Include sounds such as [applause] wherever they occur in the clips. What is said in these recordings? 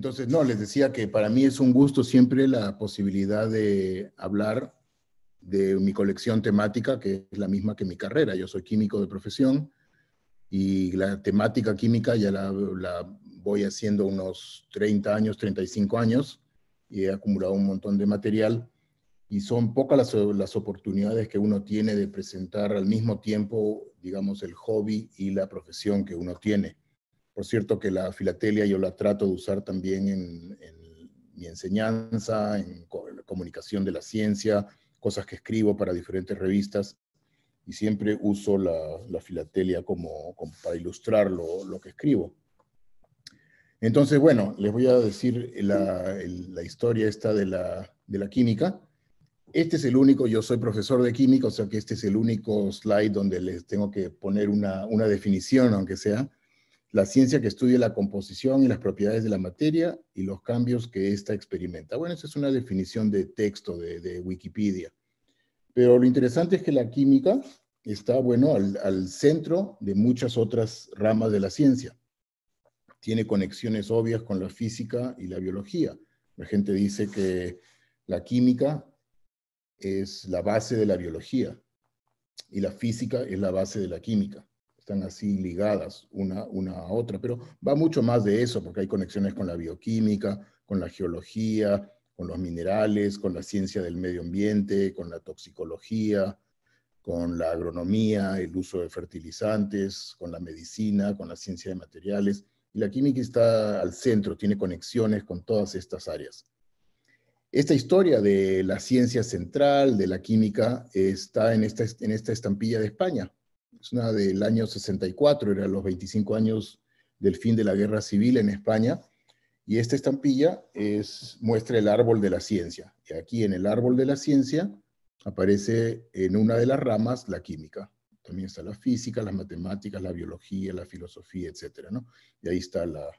Entonces, no, les decía que para mí es un gusto siempre la posibilidad de hablar de mi colección temática, que es la misma que mi carrera. Yo soy químico de profesión y la temática química ya la, voy haciendo unos 30 años, 35 años, y he acumulado un montón de material. Y son pocas las, las oportunidades que uno tiene de presentar al mismo tiempo, digamos, el hobby y la profesión que uno tiene. Por cierto que la filatelia yo la trato de usar también en, en mi enseñanza, en la comunicación de la ciencia, cosas que escribo para diferentes revistas y siempre uso la, filatelia como, para ilustrar lo, que escribo. Entonces, bueno, les voy a decir la, historia esta de la, de la, química. Este es el único, yo soy profesor de química, o sea que este es el único slide donde les tengo que poner una, una definición, aunque sea, la ciencia que estudia la composición y las propiedades de la materia y los cambios que ésta experimenta. Bueno, esa es una definición de texto de, Wikipedia. Pero lo interesante es que la química está, bueno, al, centro de muchas otras ramas de la ciencia. Tiene conexiones obvias con la física y la biología. La gente dice que la química es la base de la biología y la física es la base de la química están así ligadas una, una a otra, pero va mucho más de eso, porque hay conexiones con la bioquímica, con la geología, con los minerales, con la ciencia del medio ambiente, con la toxicología, con la agronomía, el uso de fertilizantes, con la medicina, con la ciencia de materiales. Y la química está al centro, tiene conexiones con todas estas áreas. Esta historia de la ciencia central, de la química, está en esta, en esta estampilla de España es una del año 64, eran los 25 años del fin de la guerra civil en España, y esta estampilla es, muestra el árbol de la ciencia. Y aquí en el árbol de la ciencia aparece en una de las ramas la química. También está la física, las matemáticas, la biología, la filosofía, etc. ¿no? Y ahí está la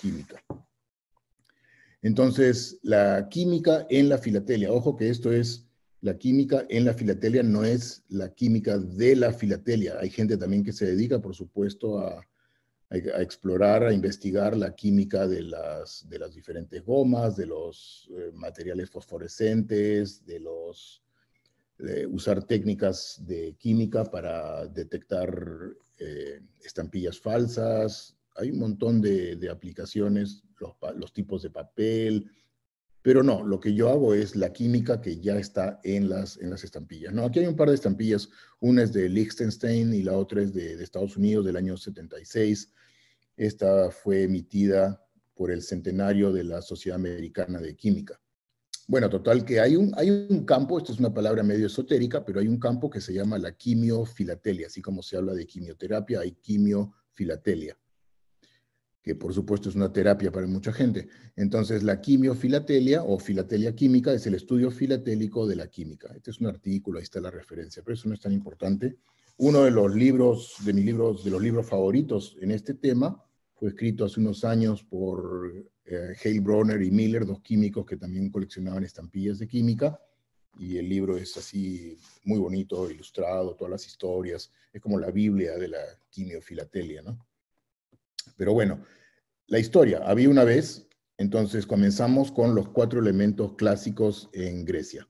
química. Entonces, la química en la filatelia. Ojo que esto es la química en la filatelia no es la química de la filatelia. Hay gente también que se dedica, por supuesto, a, explorar, a investigar la química de las, diferentes gomas, de los eh, materiales fosforescentes, de los usar técnicas de química para detectar eh, estampillas falsas. Hay un montón de, aplicaciones, los tipos de papel, pero no, lo que yo hago es la química que ya está en las, en las estampillas. No, aquí hay un par de estampillas. Una es de Liechtenstein y la otra es de, Estados Unidos del año 76. Esta fue emitida por el centenario de la Sociedad Americana de Química. Bueno, total que hay un, hay un campo, esto es una palabra medio esotérica, pero hay un campo que se llama la quimiofilatelia. Así como se habla de quimioterapia, hay quimiofilatelia que por supuesto es una terapia para mucha gente. Entonces, la quimiofilatelia o filatelia química es el estudio filatélico de la química. Este es un artículo, ahí está la referencia, pero eso no es tan importante. Uno de los libros, de mis libros, de los libros favoritos en este tema, fue escrito hace unos años por eh, Hale Bronner y Miller, dos químicos que también coleccionaban estampillas de química. Y el libro es así muy bonito, ilustrado, todas las historias. Es como la Biblia de la quimiofilatelia, ¿no? Pero bueno, la historia. Había una vez, entonces comenzamos con los cuatro elementos clásicos en Grecia.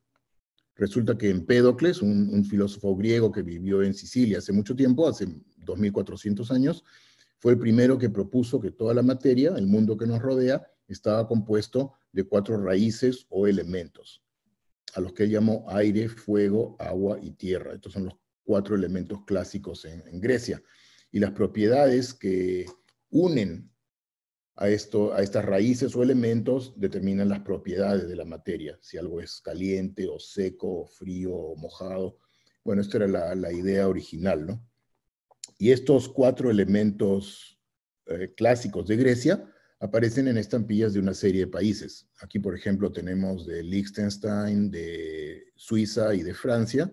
Resulta que Empédocles, un, un filósofo griego que vivió en Sicilia hace mucho tiempo, hace 2400 años, fue el primero que propuso que toda la materia, el mundo que nos rodea, estaba compuesto de cuatro raíces o elementos, a los que él llamó aire, fuego, agua y tierra. Estos son los cuatro elementos clásicos en, en Grecia. Y las propiedades que unen a, esto, estas raíces o elementos, determinan las propiedades de la materia, si algo es caliente o seco, o frío o mojado. Bueno, esta era la, idea original, ¿no? Y estos cuatro elementos eh, clásicos de Grecia aparecen en estampillas de una serie de países. Aquí, por ejemplo, tenemos de Liechtenstein, de Suiza y de Francia,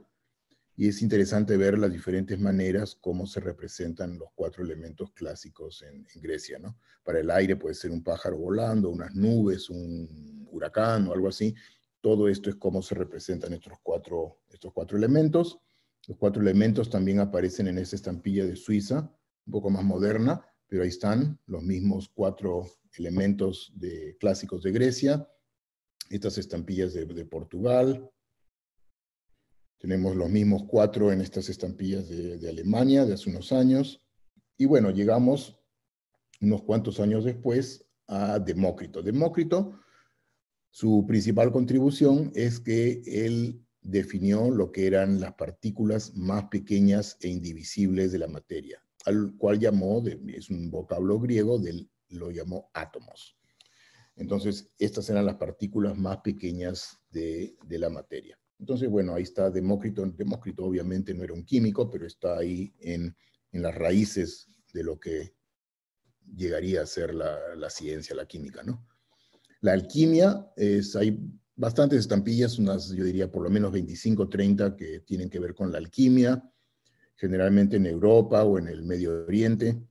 y es interesante ver las diferentes maneras cómo se representan los cuatro elementos clásicos en, Grecia, ¿no? Para el aire puede ser un pájaro volando, unas nubes, un huracán o algo así. Todo esto es cómo se representan estos cuatro, estos cuatro elementos. Los cuatro elementos también aparecen en esa estampilla de Suiza, un poco más moderna, pero ahí están los mismos cuatro elementos clásicos de Grecia, estas estampillas de, Portugal, tenemos los mismos cuatro en estas estampillas de, de Alemania de hace unos años, y bueno, llegamos unos cuantos años después a Demócrito. Demócrito, su principal contribución es que él definió lo que eran las partículas más pequeñas e indivisibles de la materia, al cual llamó, es un vocablo griego, del, lo llamó átomos. Entonces, estas eran las partículas más pequeñas de, la materia. Entonces, bueno, ahí está Demócrito. Demócrito obviamente no era un químico, pero está ahí en, en las raíces de lo que llegaría a ser la, ciencia, la química, ¿no? La alquimia, es, hay bastantes estampillas, unas, yo diría, por lo menos 25, 30 que tienen que ver con la alquimia, generalmente en Europa o en el Medio Oriente.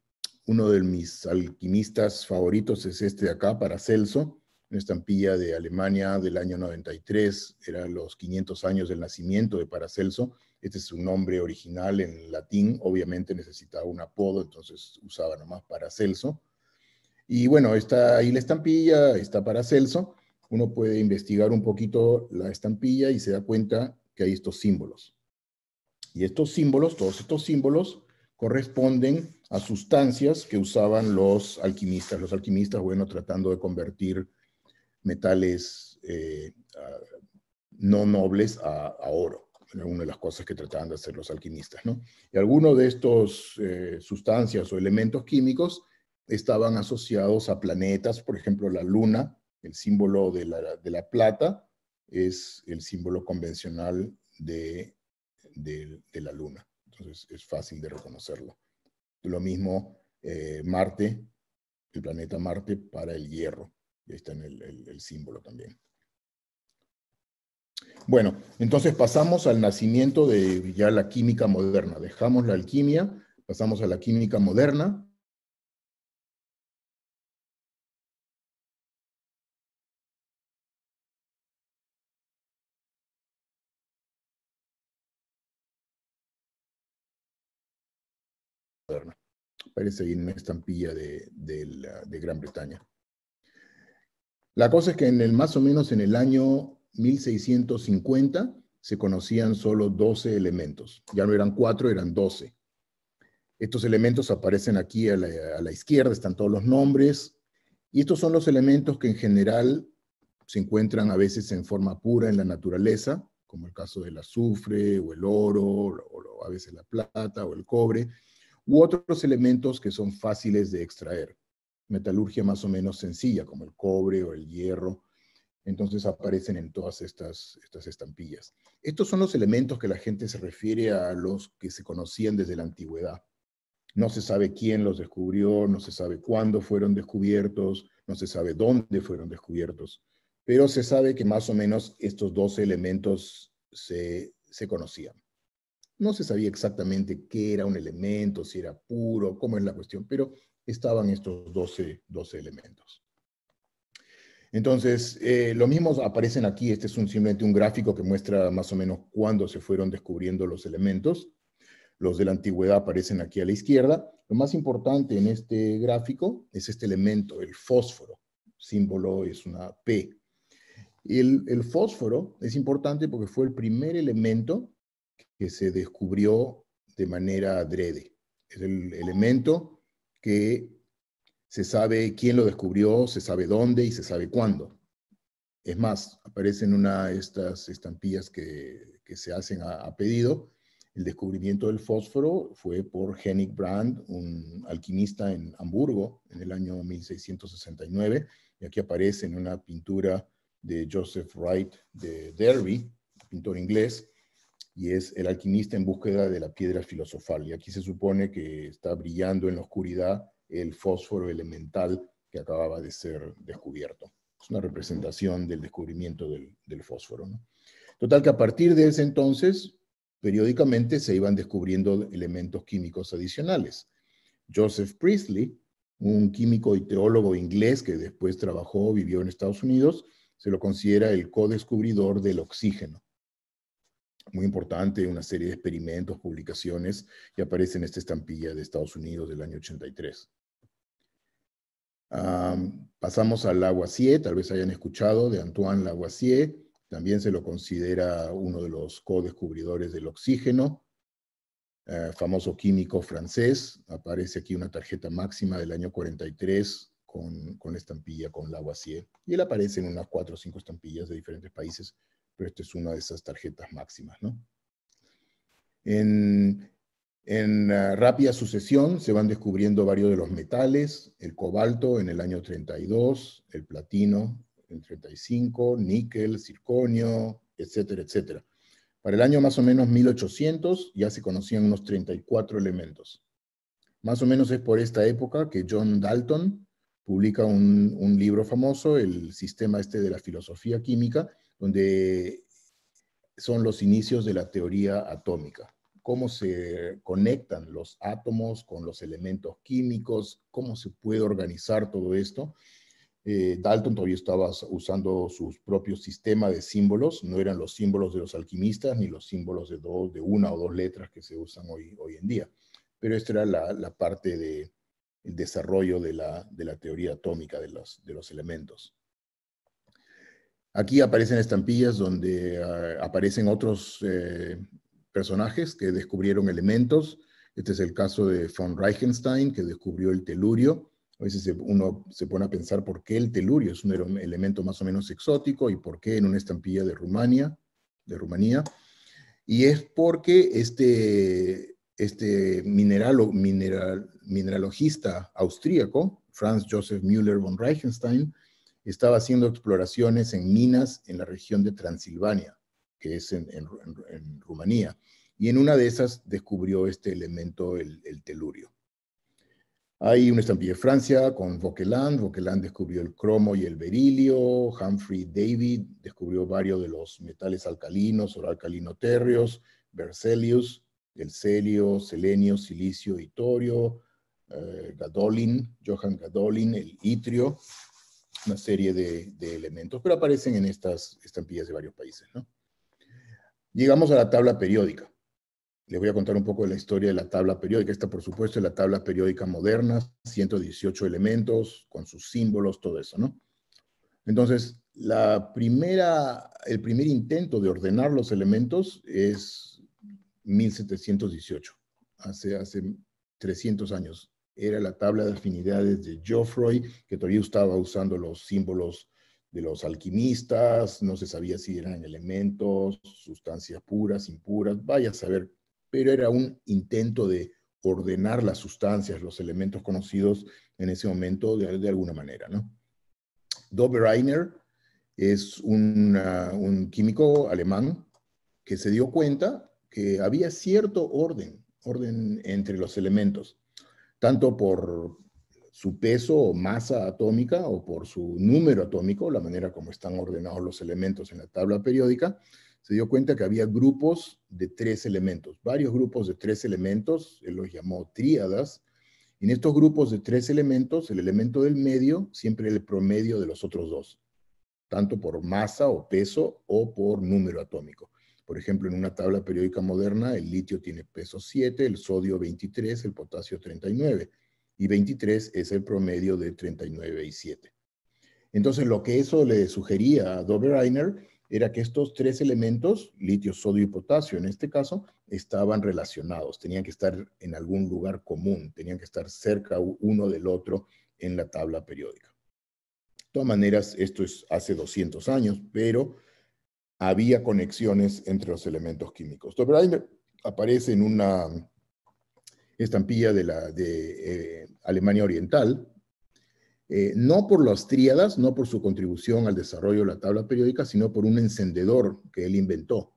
Uno de mis alquimistas favoritos es este de acá, Paracelso, una estampilla de Alemania del año 93, eran los 500 años del nacimiento de Paracelso, este es su nombre original en latín, obviamente necesitaba un apodo, entonces usaba nomás Paracelso. Y bueno, está ahí la estampilla, está Paracelso. Uno puede investigar un poquito la estampilla y se da cuenta que hay estos símbolos. Y estos símbolos, todos estos símbolos, corresponden a sustancias que usaban los alquimistas. Los alquimistas, bueno, tratando de convertir metales eh, no nobles a oro una de las cosas que trataban de hacer los alquimistas. ¿no? Y algunos de estos eh, sustancias o elementos químicos estaban asociados a planetas, por ejemplo, la luna, el símbolo de la, plata, es el símbolo convencional de, la luna. Entonces es fácil de reconocerlo. Lo mismo eh, Marte, el planeta Marte para el hierro. Y ahí está en el símbolo también. Bueno, entonces pasamos al nacimiento de ya la química moderna. Dejamos la alquimia, pasamos a la química moderna. Ahí en una estampilla de Gran Bretaña. La cosa es que en el, más o menos en el año 1650 se conocían solo 12 elementos. Ya no eran cuatro, eran 12. Estos elementos aparecen aquí a la, izquierda, están todos los nombres. Y estos son los elementos que en general se encuentran a veces en forma pura en la naturaleza, como el caso del azufre o el oro, o a veces la plata o el cobre, u otros elementos que son fáciles de extraer. Metalurgia más o menos sencilla, como el cobre o el hierro, entonces aparecen en todas estas, estas estampillas. Estos son los elementos que la gente se refiere a los que se conocían desde la antigüedad. No se sabe quién los descubrió, no se sabe cuándo fueron descubiertos, no se sabe dónde fueron descubiertos, pero se sabe que más o menos estos 12 elementos se, se conocían. No se sabía exactamente qué era un elemento, si era puro, cómo es la cuestión, pero estaban estos 12, 12 elementos. Entonces, eh, lo mismo aparecen aquí, este es simplemente un gráfico que muestra más o menos cuándo se fueron descubriendo los elementos. Los de la antigüedad aparecen aquí a la izquierda. Lo más importante en este gráfico es este elemento, el fósforo. símbolo es una P. El, el fósforo es importante porque fue el primer elemento que se descubrió de manera adrede. Es el elemento que se sabe quién lo descubrió, se sabe dónde y se sabe cuándo. Es más, aparecen una de estas estampillas que, se hacen a, pedido. El descubrimiento del fósforo fue por Henning Brand, un alquimista en Hamburgo en el año 1669. Y aquí aparece en una pintura de Joseph Wright de Derby, pintor inglés, y es el alquimista en búsqueda de la piedra filosofal. Y aquí se supone que está brillando en la oscuridad el fósforo elemental que acababa de ser descubierto. Es una representación del descubrimiento del, fósforo. Total que a partir de ese entonces, periódicamente se iban descubriendo elementos químicos adicionales. Joseph Priestley, un químico y teólogo inglés que después trabajó, vivió en Estados Unidos, se lo considera el co-descubridor del oxígeno. Muy importante, una serie de experimentos, publicaciones, y aparece en esta estampilla de Estados Unidos del año 83. pasamos al Lavoisier, tal vez hayan escuchado de Antoine Lavoisier, también se lo considera uno de los co-descubridores del oxígeno, eh, famoso químico francés. Aparece aquí una tarjeta máxima del año 43 con, con estampilla con Lavoisier. Y él aparece en unas cuatro o cinco estampillas de diferentes países, pero esta es una de esas tarjetas máximas. ¿no? En, en rápida sucesión se van descubriendo varios de los metales, el cobalto en el año 32, el platino en 35, níquel, circonio, etcétera, etcétera. Para el año más o menos 1800 ya se conocían unos 34 elementos. Más o menos es por esta época que John Dalton publica un, un libro famoso, el sistema este de la filosofía química, donde son los inicios de la teoría atómica cómo se conectan los átomos con los elementos químicos, cómo se puede organizar todo esto. Eh, Dalton todavía estaba usando su propio sistema de símbolos, no eran los símbolos de los alquimistas ni los símbolos de, dos, de una o dos letras que se usan hoy, hoy en día. Pero esta era la, parte del desarrollo de la, teoría atómica de los, de los elementos. Aquí aparecen estampillas donde ah, aparecen otros eh, personajes que descubrieron elementos. Este es el caso de von Reichenstein, que descubrió el telurio. A veces uno se pone a pensar por qué el telurio es un elemento más o menos exótico y por qué en una estampilla de Rumania, de Rumanía. Y es porque este, este mineral, mineral, mineralogista austríaco, Franz Joseph Müller von Reichenstein, estaba haciendo exploraciones en minas en la región de Transilvania que es en, Rumanía. Y en una de esas descubrió este elemento, el, telurio. Hay una estampilla de Francia con Vauquelin. Vauquelin descubrió el cromo y el berilio. Humphrey David descubrió varios de los metales alcalinos o alcalino-térreos. Berzelius, el celio, selenio, silicio y torio. Eh, Gadolin, Johann Gadolin, el itrio. Una serie de, elementos, pero aparecen en estas estampillas de varios países, ¿no? Llegamos a la tabla periódica. Les voy a contar un poco de la historia de la tabla periódica. Esta, por supuesto, es la tabla periódica moderna, 118 elementos, con sus símbolos, todo eso, ¿no? Entonces, la primera, el primer intento de ordenar los elementos es 1718, hace, hace 300 años. Era la tabla de afinidades de Geoffroy, que todavía estaba usando los símbolos de los alquimistas, no se sabía si eran elementos, sustancias puras, impuras, vaya a saber, pero era un intento de ordenar las sustancias, los elementos conocidos en ese momento de, alguna manera, ¿no? Dobereiner es un químico alemán que se dio cuenta que había cierto orden, orden entre los elementos, tanto por su peso o masa atómica o por su número atómico, la manera como están ordenados los elementos en la tabla periódica, se dio cuenta que había grupos de tres elementos, varios grupos de tres elementos, él los llamó tríadas. En estos grupos de tres elementos, el elemento del medio siempre el promedio de los otros dos, tanto por masa o peso o por número atómico. Por ejemplo, en una tabla periódica moderna, el litio tiene peso 7, el sodio 23, el potasio 39 y 23 es el promedio de 39 y 7. Entonces, lo que eso le sugería a Dobereiner era que estos tres elementos, litio, sodio y potasio en este caso, estaban relacionados, tenían que estar en algún lugar común, tenían que estar cerca uno del otro en la tabla periódica. De todas maneras, esto es hace 200 años, pero había conexiones entre los elementos químicos. Dobereiner aparece en una estampilla de, la, de eh, Alemania Oriental, eh, no por las tríadas, no por su contribución al desarrollo de la tabla periódica, sino por un encendedor que él inventó.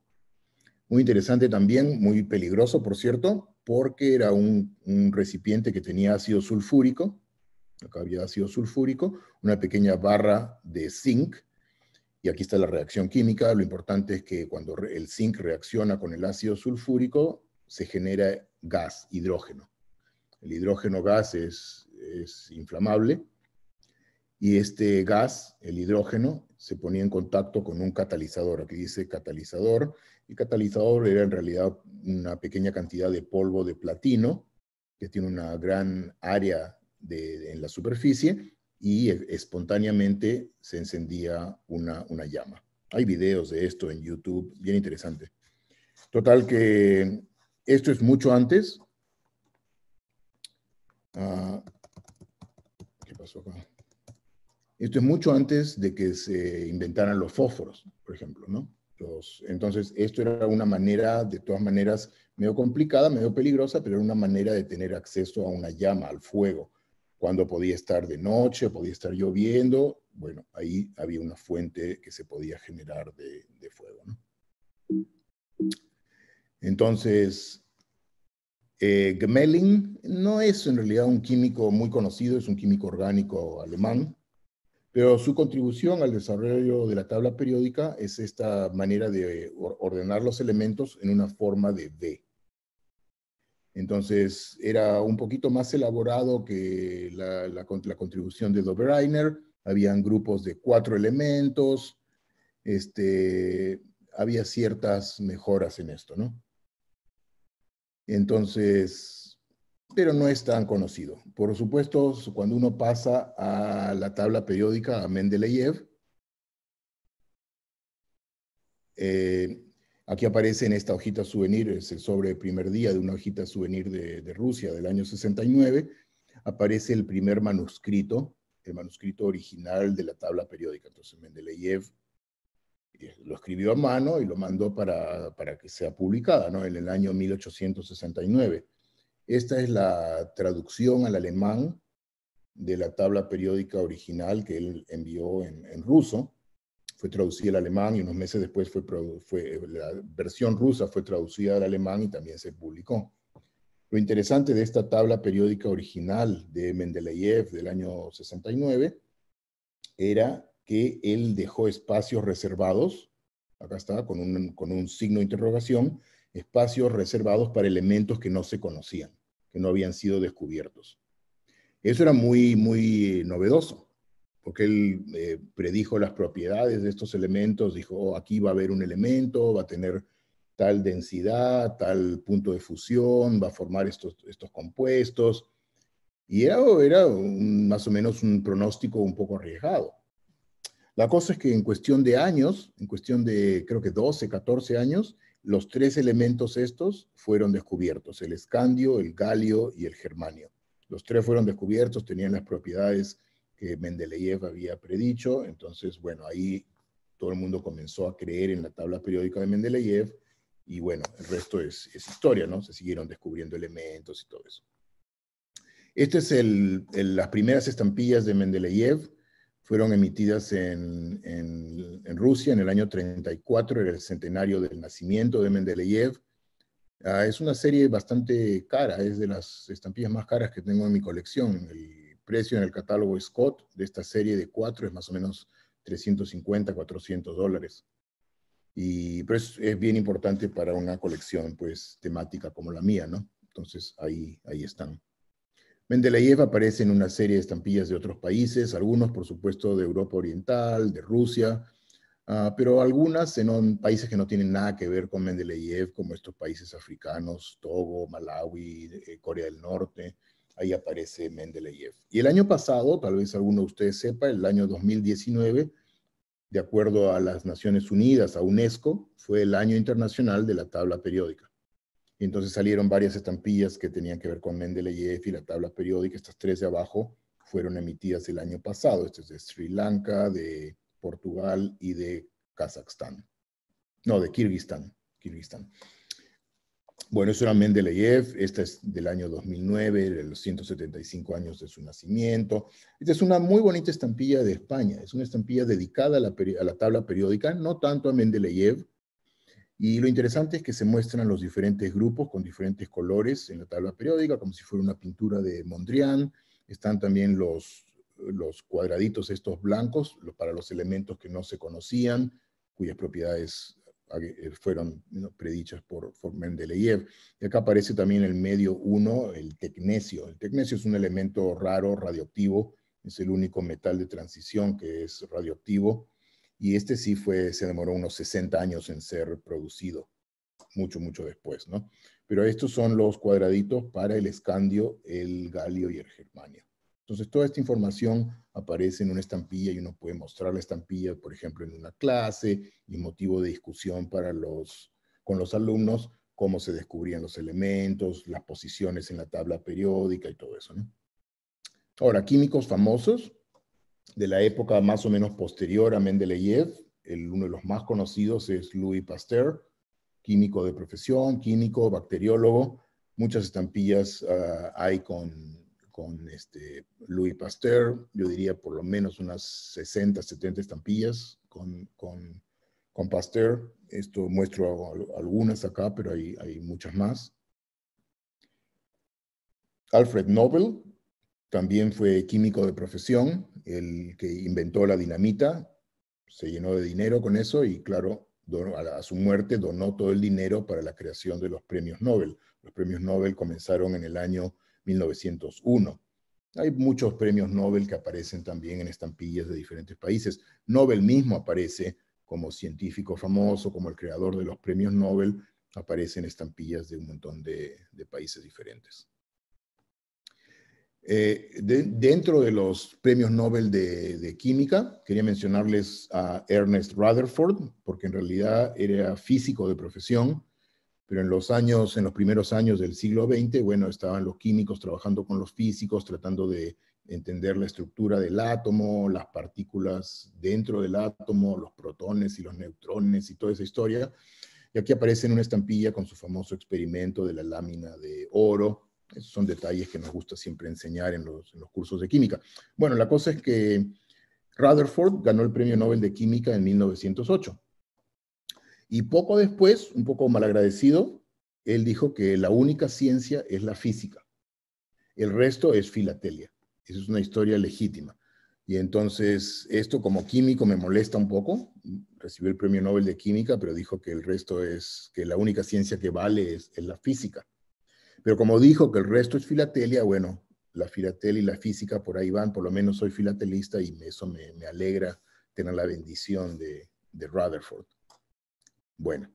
Muy interesante también, muy peligroso, por cierto, porque era un, un recipiente que tenía ácido sulfúrico, acá había ácido sulfúrico, una pequeña barra de zinc, y aquí está la reacción química. Lo importante es que cuando el zinc reacciona con el ácido sulfúrico, se genera gas, hidrógeno. El hidrógeno gas es, inflamable y este gas, el hidrógeno, se ponía en contacto con un catalizador. Aquí dice catalizador. El catalizador era en realidad una pequeña cantidad de polvo de platino que tiene una gran área en la superficie y espontáneamente se encendía una, una llama. Hay videos de esto en YouTube, bien interesante. Total que esto es mucho antes. Ah, ¿Qué pasó acá? Esto es mucho antes de que se inventaran los fósforos, por ejemplo, ¿no? entonces, esto era una manera, de todas maneras, medio complicada, medio peligrosa, pero era una manera de tener acceso a una llama, al fuego. Cuando podía estar de noche, podía estar lloviendo, bueno, ahí había una fuente que se podía generar de, fuego. Entonces, eh, Gmelin no es en realidad un químico muy conocido, es un químico orgánico alemán, pero su contribución al desarrollo de la tabla periódica es esta manera de ordenar los elementos en una forma de D. Entonces, era un poquito más elaborado que la, contribución de Dobereiner. Habían grupos de cuatro elementos. Este, había ciertas mejoras en esto, ¿no? Entonces, pero no es tan conocido. Por supuesto, cuando uno pasa a la tabla periódica, a Mendeleev, eh, aquí aparece en esta hojita souvenir, es el sobre primer día de una hojita souvenir de, de Rusia del año 69, aparece el primer manuscrito, el manuscrito original de la tabla periódica. Entonces Mendeleev eh, lo escribió a mano y lo mandó para, para que sea publicada ¿no? en el año 1869. Esta es la traducción al alemán de la tabla periódica original que él envió en, ruso. Fue traducida al alemán y unos meses después fue, fue, la versión rusa fue traducida al alemán y también se publicó. Lo interesante de esta tabla periódica original de Mendeleev del año 69 era que él dejó espacios reservados, acá está, con un, con un signo de interrogación, espacios reservados para elementos que no se conocían que no habían sido descubiertos. Eso era muy, muy novedoso, porque él eh, predijo las propiedades de estos elementos, dijo, oh, aquí va a haber un elemento, va a tener tal densidad, tal punto de fusión, va a formar estos, estos compuestos. Y era, era más o menos un pronóstico un poco arriesgado. La cosa es que en cuestión de años, en cuestión de creo que 12, 14 años, los tres elementos estos fueron descubiertos, el escandio, el galio y el germanio. Los tres fueron descubiertos, tenían las propiedades que Mendeleev había predicho, entonces, bueno, ahí todo el mundo comenzó a creer en la tabla periódica de Mendeleev y bueno, el resto es, historia, ¿no? Se siguieron descubriendo elementos y todo eso. Estas es las primeras estampillas de Mendeleev fueron emitidas en, Rusia en el año 34, era el centenario del nacimiento de Mendeleev. Ah, es una serie bastante cara, es de las estampillas más caras que tengo en mi colección. El precio en el catálogo Scott de esta serie de cuatro es más o menos 350, 400 dólares. Y, pero es, es, bien importante para una colección pues, temática como la mía, ¿no? Entonces ahí, ahí están. Mendeleev aparece en una serie de estampillas de otros países, algunos por supuesto de Europa Oriental, de Rusia, ah, pero algunas en países que no tienen nada que ver con Mendeleev, como estos países africanos, Togo, Malawi, eh, Corea del Norte, ahí aparece Mendeleev. Y el año pasado, tal vez alguno de ustedes sepa, el año 2019, de acuerdo a las Naciones Unidas, a UNESCO, fue el año internacional de la tabla periódica. Y entonces salieron varias estampillas que tenían que ver con Mendeleev y la tabla periódica. Estas tres de abajo fueron emitidas el año pasado. Este es de Sri Lanka, de Portugal y de Kazajstán. No, de Kirguistán. Kirguistán. Bueno, eso era Mendeleev, esta es del año 2009, de los 175 años de su nacimiento. Esta es una muy bonita estampilla de España, es una estampilla dedicada a la, a la tabla periódica, no tanto a Mendeleev, y lo interesante es que se muestran los diferentes grupos con diferentes colores en la tabla periódica, como si fuera una pintura de Mondrian. Están también los, los cuadraditos estos blancos para los elementos que no se conocían, cuyas propiedades fueron predichas por, por, Mendeleev. Y acá aparece también el medio 1, el tecnesio. El tecnesio es un elemento raro, radioactivo, es el único metal de transición que es radioactivo y este sí fue, se demoró unos 60 años en ser producido, mucho, mucho después, ¿no? Pero estos son los cuadraditos para el escandio, el galio y el germanio. Entonces, toda esta información aparece en una estampilla y uno puede mostrar la estampilla, por ejemplo, en una clase y motivo de discusión para los, con los alumnos, cómo se descubrían los elementos, las posiciones en la tabla periódica y todo eso. Ahora, químicos famosos de la época más o menos posterior a Mendeleev, el, uno de los más conocidos es Louis Pasteur, químico de profesión, químico, bacteriólogo. Muchas estampillas ah, hay con, con este Louis Pasteur, yo diría por lo menos unas 60, 70 estampillas con, con, con Pasteur. Esto muestro algunas acá, pero hay, hay muchas más. Alfred Nobel, también fue químico de profesión, el que inventó la dinamita, se llenó de dinero con eso y claro, a su muerte donó todo el dinero para la creación de los premios Nobel. Los premios Nobel comenzaron en el año 1901. Hay muchos premios Nobel que aparecen también en estampillas de diferentes países. Nobel mismo aparece como científico famoso, como el creador de los premios Nobel, aparece en estampillas de un montón de países diferentes. Eh, dentro de los premios Nobel de, química, quería mencionarles a Ernest Rutherford, porque en realidad era físico de profesión, pero en los años, en los primeros años del siglo XX, bueno, estaban los químicos trabajando con los físicos, tratando de entender la estructura del átomo, las partículas dentro del átomo, los protones y los neutrones y toda esa historia. Y aquí aparece en una estampilla con su famoso experimento de la lámina de oro, esos son detalles que nos gusta siempre enseñar en los, cursos de química. Bueno, la cosa es que Rutherford ganó el Premio Nobel de Química en 1908. Y poco después, un poco malagradecido, él dijo que la única ciencia es la física. El resto es filatelia. Esa es una historia legítima. Y entonces, esto como químico me molesta un poco. Recibió el premio Nobel de Química, pero dijo que el resto es, que la única ciencia que vale es la física. Pero como dijo que el resto es filatelia, bueno, la filatelia y la física por ahí van, por lo menos soy filatelista y eso me, alegra tener la bendición de, Rutherford. Bueno,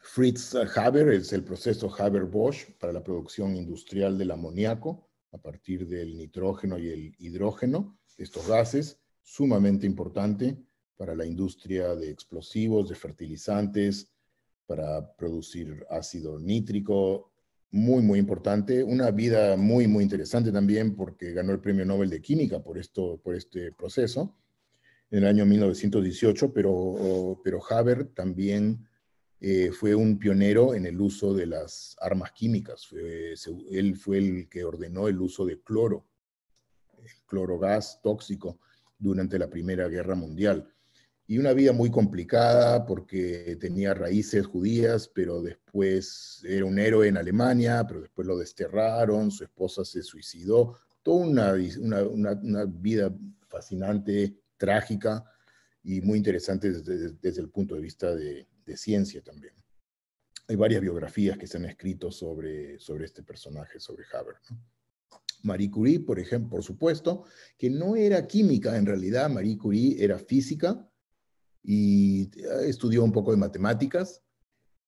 Fritz Haber es el proceso Haber-Bosch para la producción industrial del amoníaco a partir del nitrógeno y el hidrógeno, estos gases, sumamente importante para la industria de explosivos, de fertilizantes, para producir ácido nítrico, muy, muy importante. Una vida muy, muy interesante también porque ganó el Premio Nobel de Química por, esto, por este proceso en el año 1918, pero, pero Haber también eh, fue un pionero en el uso de las armas químicas. él fue el que ordenó el uso de cloro, el tóxico durante la Primera Guerra Mundial y una vida muy complicada porque tenía raíces judías, pero después era un héroe en Alemania, pero después lo desterraron, su esposa se suicidó, toda una, una, vida fascinante, trágica y muy interesante desde, el punto de vista de, ciencia también. Hay varias biografías que se han escrito sobre, sobre este personaje, sobre Haber. Marie Curie, por ejemplo, por supuesto, que no era química en realidad, Marie Curie era física, y eh, estudió un poco de matemáticas.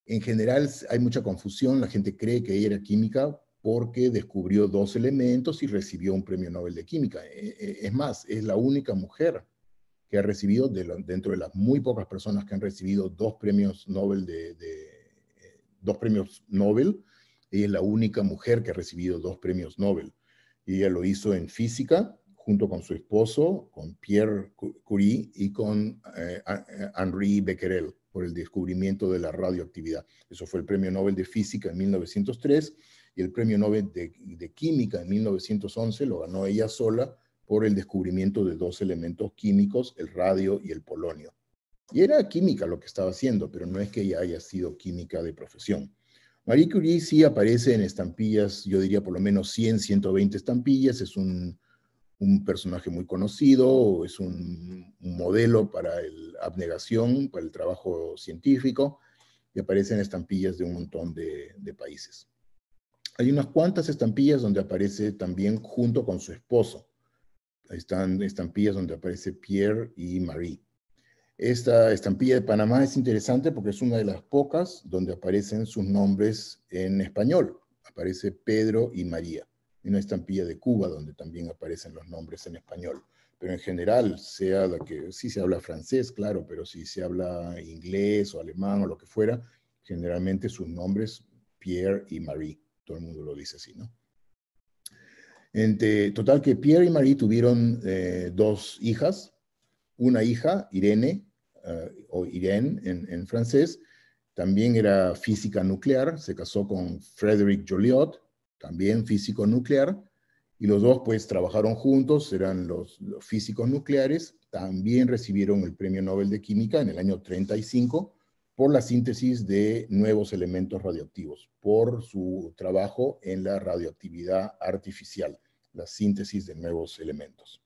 En general hay mucha confusión, la gente cree que ella era química porque descubrió dos elementos y recibió un premio Nobel de Química. E, e, es más, es la única mujer que ha recibido, dentro de las muy pocas personas que han recibido dos premios Nobel de, eh, dos premios Nobel, ella es la única mujer que ha recibido dos premios Nobel. Y ella lo hizo en física junto con su esposo, con Pierre Curie y con eh, eh, Henri Becquerel por el descubrimiento de la radioactividad. Eso fue el Premio Nobel de Física en 1903 y el Premio Nobel de, Química en 1911 lo ganó ella sola por el descubrimiento de dos elementos químicos, el radio y el polonio. Y era química lo que estaba haciendo, pero no es que ella haya sido química de profesión. Marie Curie sí aparece en estampillas, yo diría por lo menos 100, 120 estampillas, es un personaje muy conocido, es un, modelo para la abnegación, para el trabajo científico, y aparece en estampillas de un montón de, países. Hay unas cuantas estampillas donde aparece también junto con su esposo. Están estampillas donde aparece Pierre y Marie. Esta estampilla de Panamá es interesante porque es una de las pocas donde aparecen sus nombres en español. Aparece Pedro y María. una estampilla de Cuba, donde también aparecen los nombres en español. Pero en general, sea la que, sí se habla francés, claro, pero si se habla inglés o alemán o lo que fuera, generalmente sus nombres, Pierre y Marie, todo el mundo lo dice así, ¿no? En total que Pierre y Marie tuvieron eh, dos hijas, una hija, Irene, eh, o Irene en, francés, también era física nuclear, se casó con Frédéric Joliot, también físico nuclear, y los dos pues trabajaron juntos, eran los, físicos nucleares, también recibieron el Premio Nobel de Química en el año 35 por la síntesis de nuevos elementos radioactivos, por su trabajo en la radioactividad artificial, la síntesis de nuevos elementos.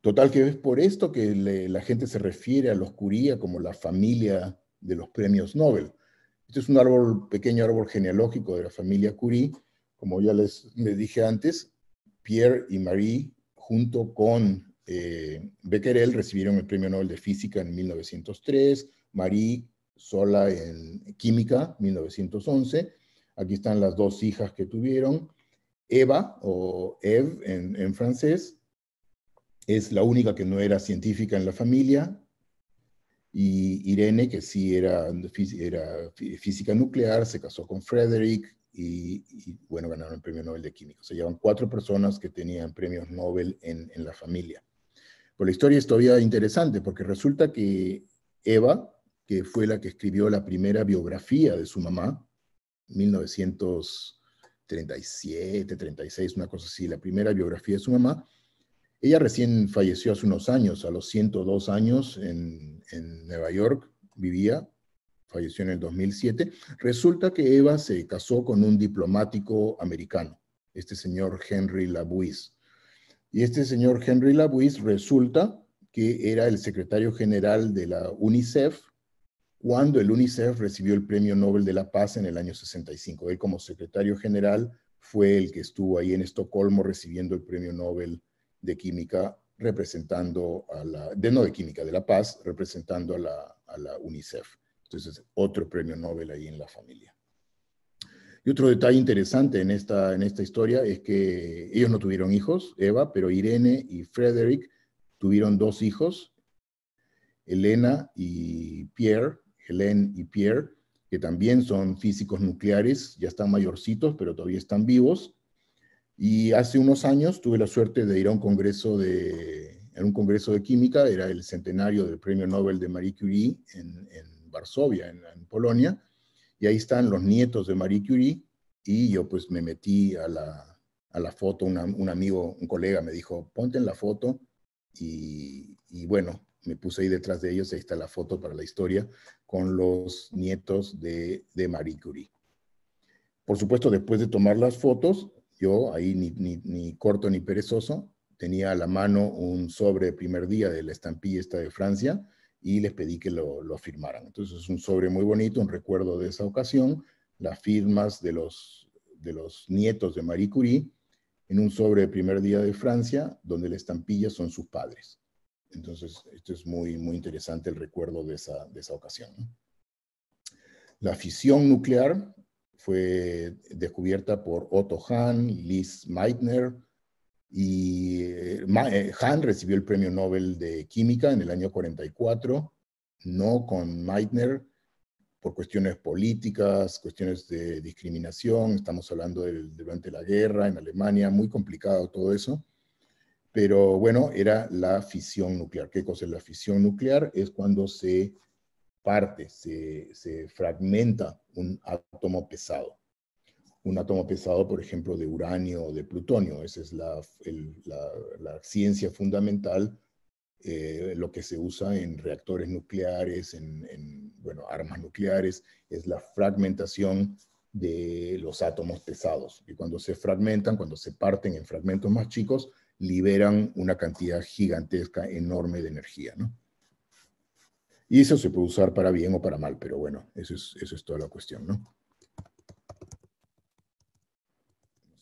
Total que es por esto que la gente se refiere a los Curie como la familia de los premios Nobel. Este es un pequeño árbol genealógico de la familia Curie, como ya les, dije antes, Pierre y Marie, junto con eh, Becquerel, recibieron el Premio Nobel de Física en 1903, Marie sola en Química, 1911. Aquí están las dos hijas que tuvieron. Eva, o Eve en, francés, es la única que no era científica en la familia, y Irene, que sí era, física nuclear, se casó con Frederick, y, bueno, ganaron el premio Nobel de Química. Se llevan cuatro personas que tenían premios Nobel en, la familia. Por la historia es todavía interesante porque resulta que Eva, que fue la que escribió la primera biografía de su mamá, 1937, 36, una cosa así, la primera biografía de su mamá, ella recién falleció hace unos años, a los 102 años en, en Nueva York vivía, falleció en el 2007, resulta que Eva se casó con un diplomático americano, este señor Henry Labouisse. Y este señor Henry Labouisse resulta que era el secretario general de la UNICEF cuando el UNICEF recibió el Premio Nobel de la Paz en el año 65. Él como secretario general fue el que estuvo ahí en Estocolmo recibiendo el Premio Nobel de Química representando a la, de no de Química, de la Paz, representando a la, a la UNICEF. Entonces, otro premio Nobel ahí en la familia. Y otro detalle interesante en esta, en esta historia es que ellos no tuvieron hijos, Eva, pero Irene y Frederick tuvieron dos hijos, Elena y Pierre, Hélène y Pierre, que también son físicos nucleares, ya están mayorcitos, pero todavía están vivos. Y hace unos años tuve la suerte de ir a un congreso de, en un congreso de química, era el centenario del premio Nobel de Marie Curie en, en Varsovia, en, Polonia, y ahí están los nietos de Marie Curie, y yo pues me metí a la, a la foto, un amigo, un colega me dijo, ponte en la foto, y, bueno, me puse ahí detrás de ellos, ahí está la foto para la historia, con los nietos de, de Marie Curie. Por supuesto, después de tomar las fotos, yo ahí ni, corto ni perezoso, tenía a la mano un sobre primer día de la estampilla esta de Francia, y les pedí que lo, firmaran. Entonces es un sobre muy bonito, un recuerdo de esa ocasión, las firmas de los, de los nietos de Marie Curie en un sobre de primer día de Francia, donde la estampilla son sus padres. Entonces, esto es muy, muy interesante el recuerdo de esa, de esa ocasión. La fisión nuclear fue descubierta por Otto Hahn, Liz Meitner, y eh, eh, Hahn recibió el premio Nobel de Química en el año 44, no con Meitner, por cuestiones políticas, cuestiones de discriminación, estamos hablando de, durante la guerra en Alemania, muy complicado todo eso. Pero bueno, era la fisión nuclear. ¿Qué cosa es la fisión nuclear? Es cuando se parte, se, se fragmenta un átomo pesado un átomo pesado, por ejemplo, de uranio o de plutonio. Esa es la, ciencia fundamental, eh, lo que se usa en reactores nucleares, en, bueno, armas nucleares, es la fragmentación de los átomos pesados. Y cuando se fragmentan, cuando se parten en fragmentos más chicos, liberan una cantidad gigantesca, enorme de energía, ¿no? Y eso se puede usar para bien o para mal, pero bueno, eso es, eso es toda la cuestión, ¿no?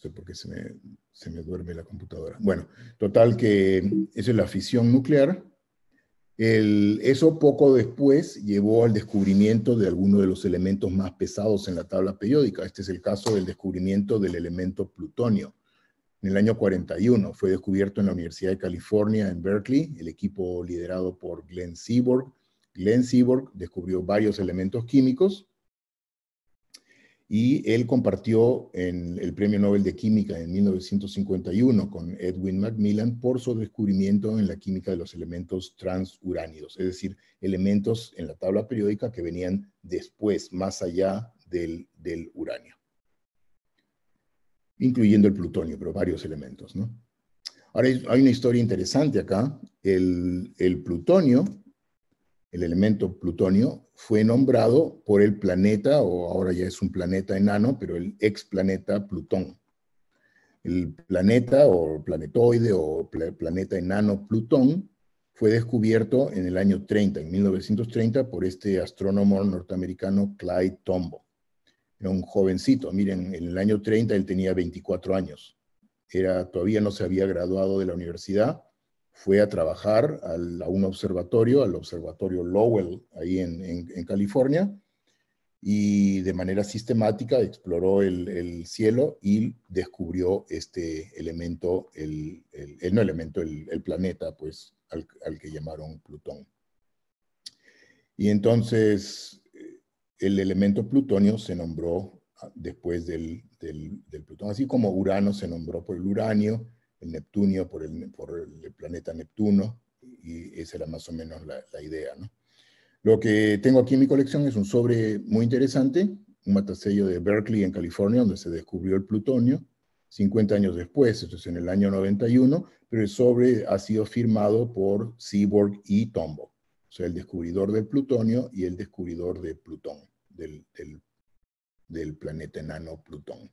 sé por qué se me, se me duerme la computadora. Bueno, total que eso es la fisión nuclear. El, eso poco después llevó al descubrimiento de algunos de los elementos más pesados en la tabla periódica. Este es el caso del descubrimiento del elemento plutonio. En el año 41 fue descubierto en la Universidad de California en Berkeley, el equipo liderado por Glenn Seaborg. Glenn Seaborg descubrió varios elementos químicos y él compartió en el Premio Nobel de Química en 1951 con Edwin Macmillan por su descubrimiento en la química de los elementos transuránidos, es decir, elementos en la tabla periódica que venían después, más allá del, uranio, incluyendo el plutonio, pero varios elementos. ¿no? Ahora hay una historia interesante acá. El, plutonio el elemento plutonio, fue nombrado por el planeta, o ahora ya es un planeta enano, pero el ex planeta Plutón. El planeta o planetoide o planeta enano Plutón fue descubierto en el año 30, en 1930, por este astrónomo norteamericano Clyde Tombaugh. Era un jovencito, miren, en el año 30 él tenía 24 años. Era, todavía no se había graduado de la universidad, fue a trabajar a un observatorio, al observatorio Lowell, ahí en, California, y de manera sistemática exploró el, cielo y descubrió este elemento, el, no elemento, el, planeta, pues, al, que llamaron Plutón. Y entonces el elemento plutonio se nombró después del, del, Plutón, así como Urano se nombró por el uranio, el Neptunio por el, por el planeta Neptuno, y esa era más o menos la, idea. ¿no? Lo que tengo aquí en mi colección es un sobre muy interesante, un matasello de Berkeley en California, donde se descubrió el plutonio, 50 años después, esto es en el año 91, pero el sobre ha sido firmado por Seaborg y Tombaugh, o sea, el descubridor del plutonio y el descubridor de Plutón, del, planeta enano Plutón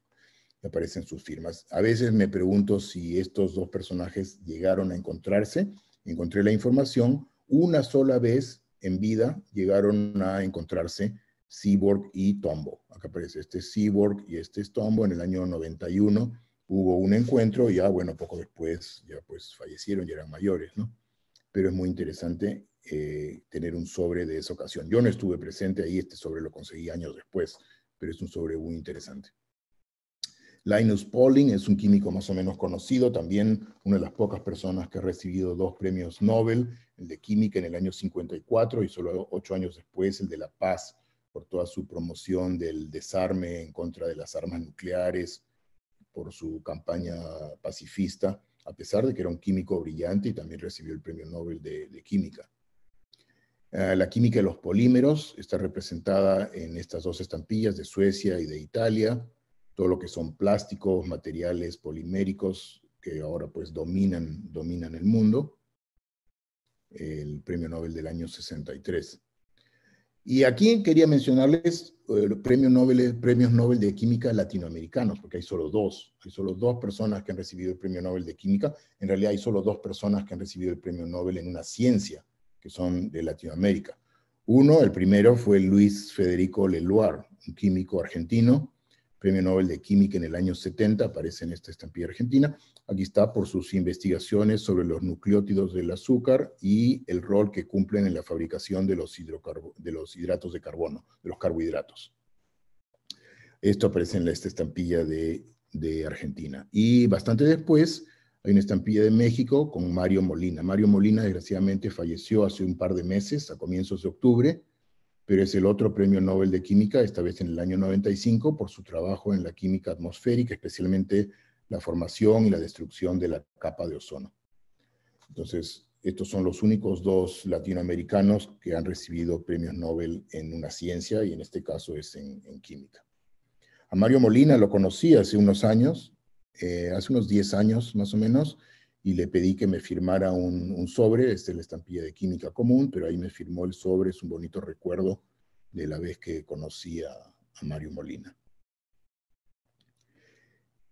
aparecen sus firmas. A veces me pregunto si estos dos personajes llegaron a encontrarse. Encontré la información. Una sola vez en vida llegaron a encontrarse Seaborg y Tombo. Acá aparece este Seaborg y este es Tombo. En el año 91 hubo un encuentro ya, bueno, poco después ya pues fallecieron, ya eran mayores, ¿no? Pero es muy interesante eh, tener un sobre de esa ocasión. Yo no estuve presente ahí, este sobre lo conseguí años después, pero es un sobre muy interesante. Linus Pauling es un químico más o menos conocido, también una de las pocas personas que ha recibido dos premios Nobel, el de química en el año 54 y solo ocho años después el de la paz por toda su promoción del desarme en contra de las armas nucleares, por su campaña pacifista, a pesar de que era un químico brillante y también recibió el premio Nobel de, química. Eh, la química de los polímeros está representada en estas dos estampillas de Suecia y de Italia todo lo que son plásticos, materiales poliméricos que ahora pues dominan, dominan el mundo, el premio Nobel del año 63. Y aquí quería mencionarles eh, premio Nobel, premios Nobel de Química latinoamericanos, porque hay solo dos, hay solo dos personas que han recibido el premio Nobel de Química, en realidad hay solo dos personas que han recibido el premio Nobel en una ciencia, que son de Latinoamérica. Uno, el primero fue Luis Federico Leluar, un químico argentino, Premio Nobel de Química en el año 70, aparece en esta estampilla argentina. Aquí está por sus investigaciones sobre los nucleótidos del azúcar y el rol que cumplen en la fabricación de los, de los hidratos de carbono, de los carbohidratos. Esto aparece en esta estampilla de, de Argentina. Y bastante después hay una estampilla de México con Mario Molina. Mario Molina desgraciadamente falleció hace un par de meses, a comienzos de octubre, pero es el otro premio Nobel de Química, esta vez en el año 95, por su trabajo en la química atmosférica, especialmente la formación y la destrucción de la capa de ozono. Entonces, estos son los únicos dos latinoamericanos que han recibido premios Nobel en una ciencia, y en este caso es en, química. A Mario Molina lo conocí hace unos años, eh, hace unos 10 años más o menos, y le pedí que me firmara un, sobre, este es la estampilla de química común, pero ahí me firmó el sobre, es un bonito recuerdo de la vez que conocí a, Mario Molina.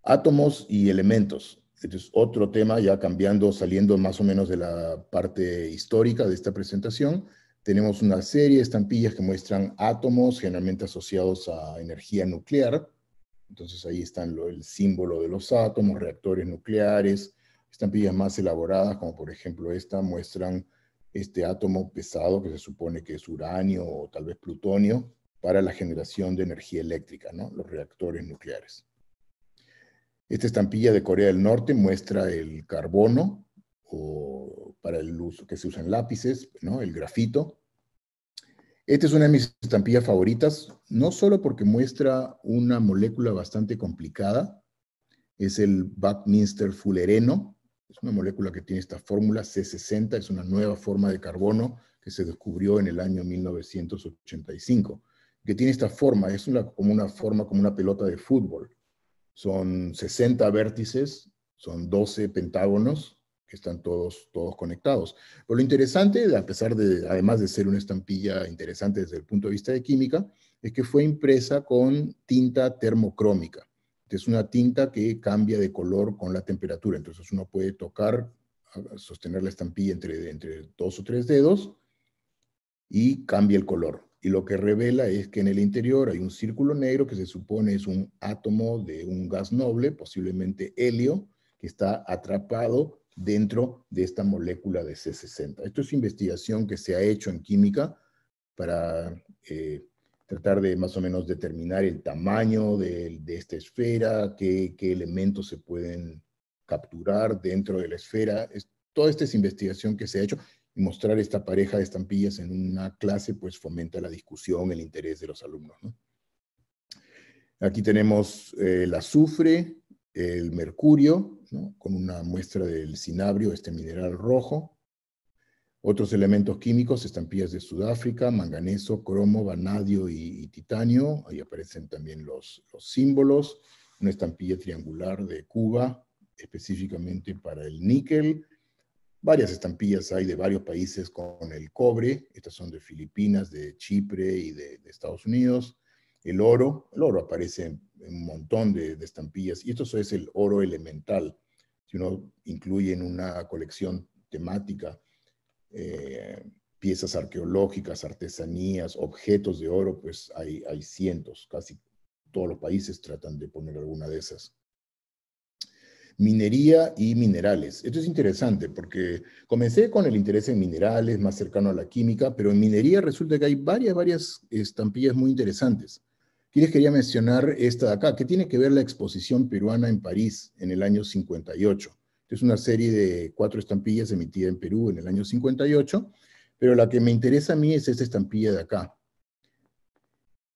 Átomos y elementos. Este es otro tema, ya cambiando, saliendo más o menos de la parte histórica de esta presentación. Tenemos una serie de estampillas que muestran átomos, generalmente asociados a energía nuclear. Entonces ahí están el símbolo de los átomos, reactores nucleares, Estampillas más elaboradas, como por ejemplo esta, muestran este átomo pesado que se supone que es uranio o tal vez plutonio para la generación de energía eléctrica, ¿no? los reactores nucleares. Esta estampilla de Corea del Norte muestra el carbono o para el uso que se usa en lápices, ¿no? el grafito. Esta es una de mis estampillas favoritas, no solo porque muestra una molécula bastante complicada, es el Buckminster fullereno, es una molécula que tiene esta fórmula C60, es una nueva forma de carbono que se descubrió en el año 1985, que tiene esta forma, es una, como una forma como una pelota de fútbol. Son 60 vértices, son 12 pentágonos que están todos, todos conectados. Pero lo interesante, a pesar de, además de ser una estampilla interesante desde el punto de vista de química, es que fue impresa con tinta termocrómica es una tinta que cambia de color con la temperatura. Entonces uno puede tocar, sostener la estampilla entre, entre dos o tres dedos y cambia el color. Y lo que revela es que en el interior hay un círculo negro que se supone es un átomo de un gas noble, posiblemente helio, que está atrapado dentro de esta molécula de C60. Esto es investigación que se ha hecho en química para eh, tratar de más o menos determinar el tamaño de, esta esfera, qué, elementos se pueden capturar dentro de la esfera. Es, toda esta es investigación que se ha hecho y mostrar esta pareja de estampillas en una clase pues fomenta la discusión, el interés de los alumnos. Aquí tenemos eh, el azufre, el mercurio, con una muestra del cinabrio, este mineral rojo, otros elementos químicos, estampillas de Sudáfrica, manganeso, cromo, vanadio y, titanio. Ahí aparecen también los, los, símbolos. Una estampilla triangular de Cuba, específicamente para el níquel. Varias estampillas hay de varios países con el cobre. Estas son de Filipinas, de Chipre y de, Estados Unidos. El oro, el oro aparece en un montón de, estampillas. Y esto es el oro elemental. Si uno incluye en una colección temática eh, piezas arqueológicas, artesanías, objetos de oro, pues hay, hay cientos, casi todos los países tratan de poner alguna de esas. Minería y minerales. Esto es interesante porque comencé con el interés en minerales, más cercano a la química, pero en minería resulta que hay varias, varias estampillas muy interesantes. Aquí les quería mencionar esta de acá, que tiene que ver la exposición peruana en París en el año 58. Es una serie de cuatro estampillas emitida en Perú en el año 58, pero la que me interesa a mí es esta estampilla de acá,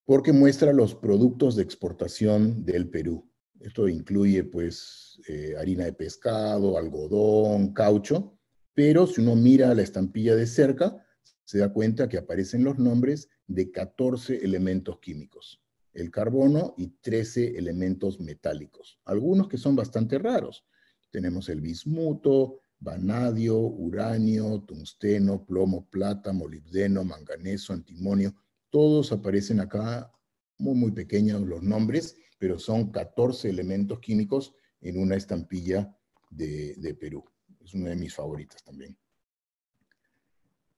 porque muestra los productos de exportación del Perú. Esto incluye pues eh, harina de pescado, algodón, caucho, pero si uno mira la estampilla de cerca, se da cuenta que aparecen los nombres de 14 elementos químicos, el carbono y 13 elementos metálicos, algunos que son bastante raros. Tenemos el bismuto, vanadio, uranio, tungsteno, plomo, plata, molibdeno, manganeso, antimonio. Todos aparecen acá muy, muy pequeños los nombres, pero son 14 elementos químicos en una estampilla de, de Perú. Es una de mis favoritas también.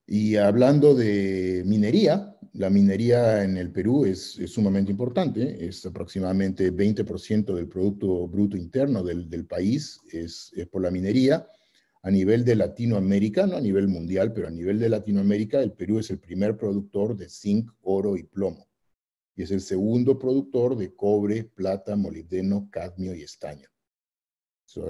Y hablando de minería, la minería en el Perú es, sumamente importante, es aproximadamente 20% del Producto Bruto Interno del, país, es, por la minería. A nivel de Latinoamérica, no a nivel mundial, pero a nivel de Latinoamérica, el Perú es el primer productor de zinc, oro y plomo. Y es el segundo productor de cobre, plata, molibdeno, cadmio y estaño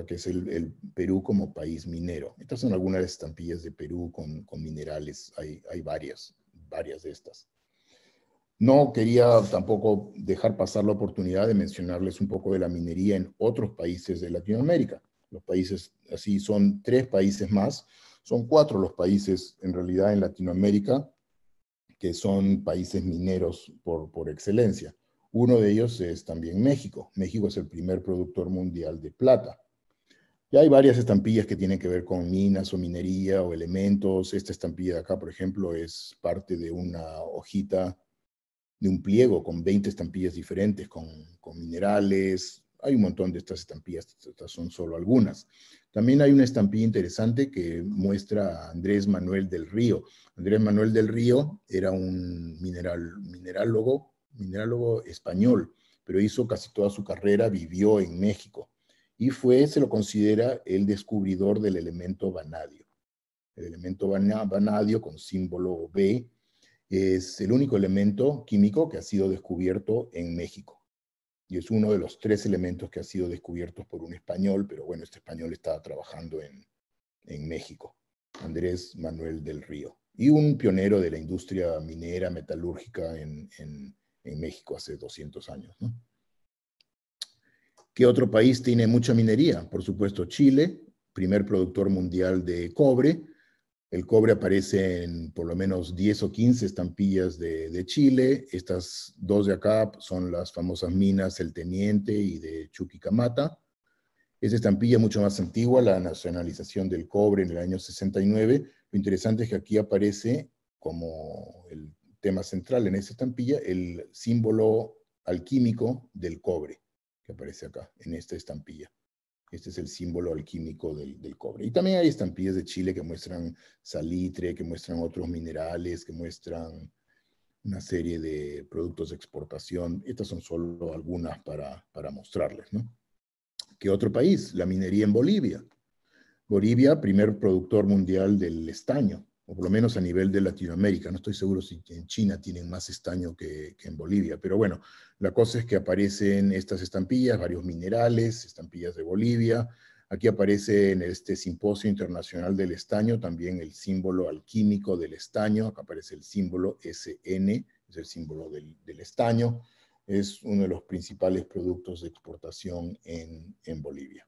que es el, Perú como país minero. Estas son algunas estampillas de Perú con, minerales, hay, hay, varias, varias de estas. No quería tampoco dejar pasar la oportunidad de mencionarles un poco de la minería en otros países de Latinoamérica. Los países, así son tres países más, son cuatro los países en realidad en Latinoamérica que son países mineros por, por excelencia. Uno de ellos es también México. México es el primer productor mundial de plata. Ya hay varias estampillas que tienen que ver con minas o minería o elementos. Esta estampilla de acá, por ejemplo, es parte de una hojita, de un pliego con 20 estampillas diferentes, con, minerales. Hay un montón de estas estampillas, estas son solo algunas. También hay una estampilla interesante que muestra a Andrés Manuel del Río. Andrés Manuel del Río era un mineral, minerálogo, minerálogo español, pero hizo casi toda su carrera, vivió en México y fue, se lo considera, el descubridor del elemento vanadio. El elemento vanadio con símbolo B es el único elemento químico que ha sido descubierto en México. y es uno de los tres elementos que ha sido descubiertos por un español, pero bueno, este español estaba trabajando en, México, Andrés Manuel del Río, y un pionero de la industria minera metalúrgica en, México hace 200 años. ¿Qué otro país tiene mucha minería? Por supuesto, Chile, primer productor mundial de cobre, el cobre aparece en por lo menos 10 o 15 estampillas de, Chile. Estas dos de acá son las famosas minas El Teniente y de Chuquicamata. Esa estampilla mucho más antigua, la nacionalización del cobre en el año 69. Lo interesante es que aquí aparece como el tema central en esa estampilla el símbolo alquímico del cobre, que aparece acá, en esta estampilla. Este es el símbolo alquímico del, cobre. Y también hay estampillas de Chile que muestran salitre, que muestran otros minerales, que muestran una serie de productos de exportación. Estas son solo algunas para, para mostrarles. ¿no? ¿Qué otro país? La minería en Bolivia. Bolivia, primer productor mundial del estaño o por lo menos a nivel de Latinoamérica. No estoy seguro si en China tienen más estaño que, en Bolivia, pero bueno, la cosa es que aparecen estas estampillas, varios minerales, estampillas de Bolivia. Aquí aparece en este Simposio Internacional del Estaño también el símbolo alquímico del estaño. Acá aparece el símbolo SN, es el símbolo del, estaño. Es uno de los principales productos de exportación en, en Bolivia.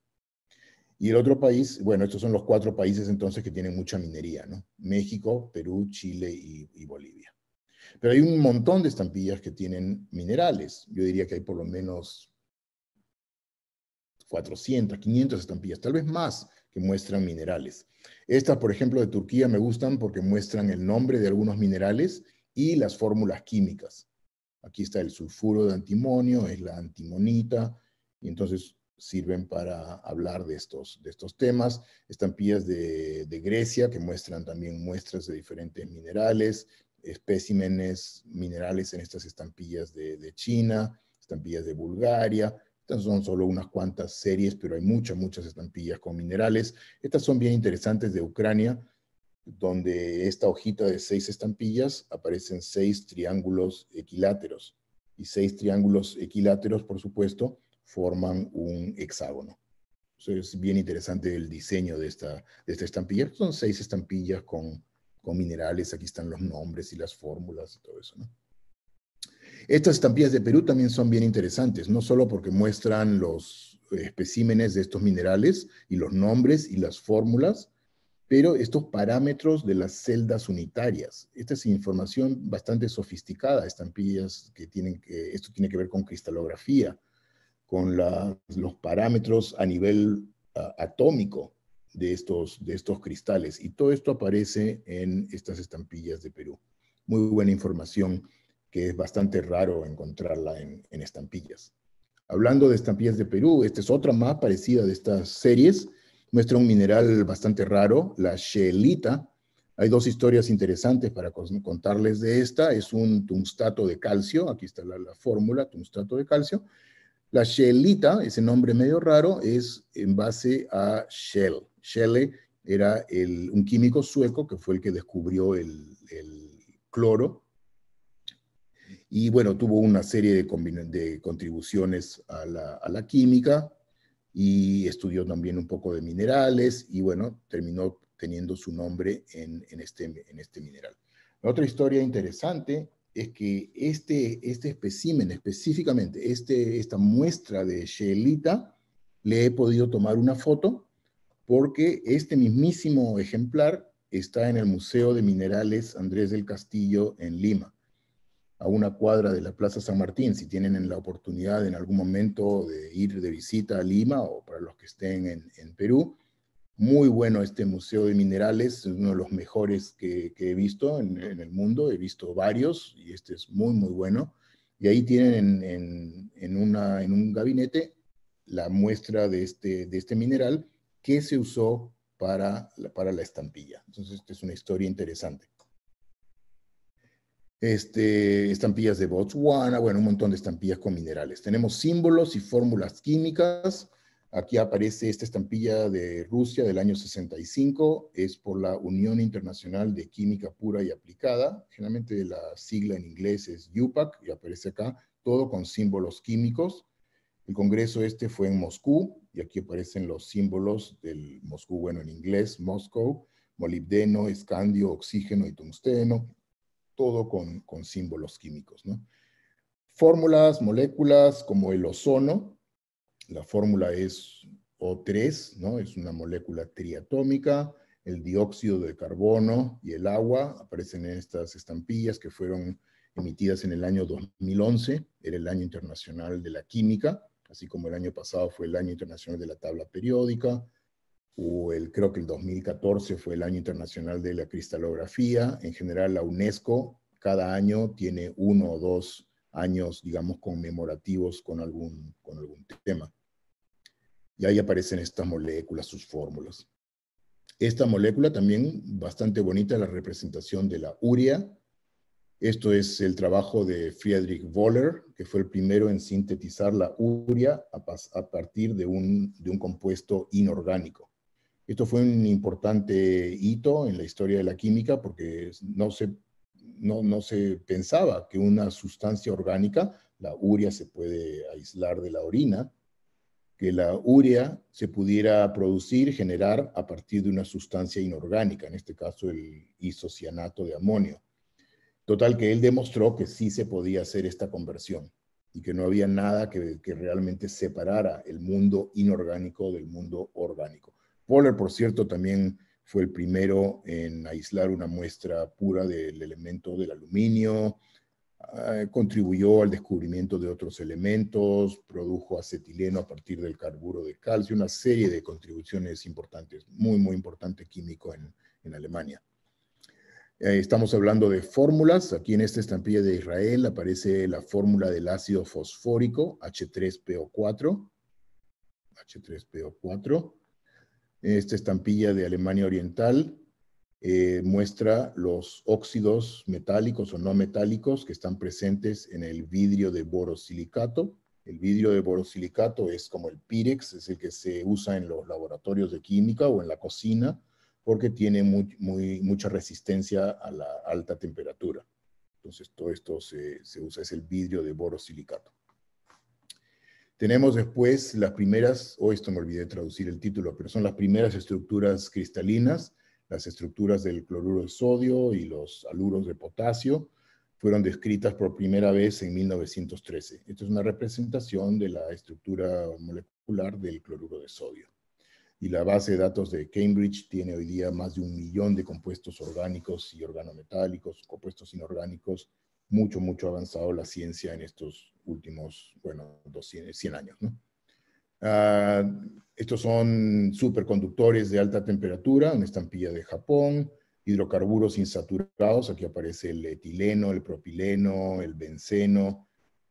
Y el otro país, bueno, estos son los cuatro países entonces que tienen mucha minería, ¿no? México, Perú, Chile y, Bolivia. Pero hay un montón de estampillas que tienen minerales. Yo diría que hay por lo menos 400, 500 estampillas, tal vez más, que muestran minerales. Estas, por ejemplo, de Turquía me gustan porque muestran el nombre de algunos minerales y las fórmulas químicas. Aquí está el sulfuro de antimonio, es la antimonita, y entonces sirven para hablar de estos, de estos temas. Estampillas de, Grecia que muestran también muestras de diferentes minerales, especímenes minerales en estas estampillas de, de China, estampillas de Bulgaria. Estas son solo unas cuantas series, pero hay muchas, muchas estampillas con minerales. Estas son bien interesantes de Ucrania, donde esta hojita de seis estampillas aparecen seis triángulos equiláteros. Y seis triángulos equiláteros, por supuesto, forman un hexágono. es bien interesante el diseño de esta, de esta estampilla. Son seis estampillas con, con minerales. Aquí están los nombres y las fórmulas y todo eso. Estas estampillas de Perú también son bien interesantes, no solo porque muestran los especímenes de estos minerales y los nombres y las fórmulas, pero estos parámetros de las celdas unitarias. Esta es información bastante sofisticada, estampillas que tienen que, esto tiene que ver con cristalografía, con los parámetros a nivel atómico de estos, de estos cristales. Y todo esto aparece en estas estampillas de Perú. Muy buena información que es bastante raro encontrarla en, estampillas. Hablando de estampillas de Perú, esta es otra más parecida de estas series. Muestra un mineral bastante raro, la sheelita. Hay dos historias interesantes para contarles de esta. Es un tungstato de calcio, aquí está la, la fórmula, tungstato de calcio, la Shellita, ese nombre medio raro, es en base a Shell. Shell era un químico sueco que fue el que descubrió el, cloro. Y bueno, tuvo una serie de, contribuciones a la, química y estudió también un poco de minerales y bueno, terminó teniendo su nombre en, este, en este mineral. Otra historia interesante es que este, este espécimen específicamente, este, esta muestra de Sheelita, le he podido tomar una foto porque este mismísimo ejemplar está en el Museo de Minerales Andrés del Castillo en Lima, a una cuadra de la Plaza San Martín. Si tienen la oportunidad en algún momento de ir de visita a Lima o para los que estén en, en Perú, muy bueno este Museo de Minerales, es uno de los mejores que, he visto en, el mundo, he visto varios y este es muy, muy bueno. Y ahí tienen en, un gabinete la muestra de este, este mineral que se usó para, para la estampilla. Entonces, esta es una historia interesante. Este, estampillas de Botswana, bueno, un montón de estampillas con minerales. Tenemos símbolos y fórmulas químicas, Aquí aparece esta estampilla de Rusia del año 65, es por la Unión Internacional de Química Pura y Aplicada, generalmente la sigla en inglés es UPAC, y aparece acá, todo con símbolos químicos. El congreso este fue en Moscú, y aquí aparecen los símbolos del Moscú, bueno, en inglés, Moscow, molibdeno, escandio, oxígeno y tungsteno, todo con, con símbolos químicos. Fórmulas, moléculas como el ozono, la fórmula es O3, ¿no? Es una molécula triatómica, el dióxido de carbono y el agua aparecen en estas estampillas que fueron emitidas en el año 2011, era el año internacional de la química, así como el año pasado fue el año internacional de la tabla periódica, o el, creo que el 2014 fue el año internacional de la cristalografía. En general, la UNESCO cada año tiene uno o dos años, digamos, conmemorativos con algún, con algún tema. Y ahí aparecen estas moléculas, sus fórmulas. Esta molécula también bastante bonita, la representación de la urea. Esto es el trabajo de Friedrich Wohler, que fue el primero en sintetizar la urea a, partir de un, de un compuesto inorgánico. Esto fue un importante hito en la historia de la química porque no se, no, no se pensaba que una sustancia orgánica, la urea se puede aislar de la orina, que la urea se pudiera producir, generar a partir de una sustancia inorgánica, en este caso el isocianato de amonio. Total que él demostró que sí se podía hacer esta conversión y que no había nada que, realmente separara el mundo inorgánico del mundo orgánico. Poller, por cierto, también fue el primero en aislar una muestra pura del elemento del aluminio, Ah, contribuyó al descubrimiento de otros elementos, produjo acetileno a partir del carburo de calcio, una serie de contribuciones importantes, muy, muy importante químico en, en Alemania. Eh, estamos hablando de fórmulas. Aquí en esta estampilla de Israel aparece la fórmula del ácido fosfórico, H3PO4. H3PO4. Esta estampilla de Alemania Oriental eh, muestra los óxidos metálicos o no metálicos que están presentes en el vidrio de borosilicato. El vidrio de borosilicato es como el Pirex, es el que se usa en los laboratorios de química o en la cocina, porque tiene muy, mucha resistencia a la alta temperatura. Entonces, todo esto se, usa, es el vidrio de borosilicato. Tenemos después las primeras, o oh, esto me olvidé de traducir el título, pero son las primeras estructuras cristalinas las estructuras del cloruro de sodio y los aluros de potasio fueron descritas por primera vez en 1913. Esta es una representación de la estructura molecular del cloruro de sodio. Y la base de datos de Cambridge tiene hoy día más de un millón de compuestos orgánicos y organometálicos, compuestos inorgánicos, mucho, mucho avanzado la ciencia en estos últimos, bueno, 200, 100 años, ¿no? Ah, estos son superconductores de alta temperatura, una estampilla de Japón, hidrocarburos insaturados, aquí aparece el etileno, el propileno, el benceno,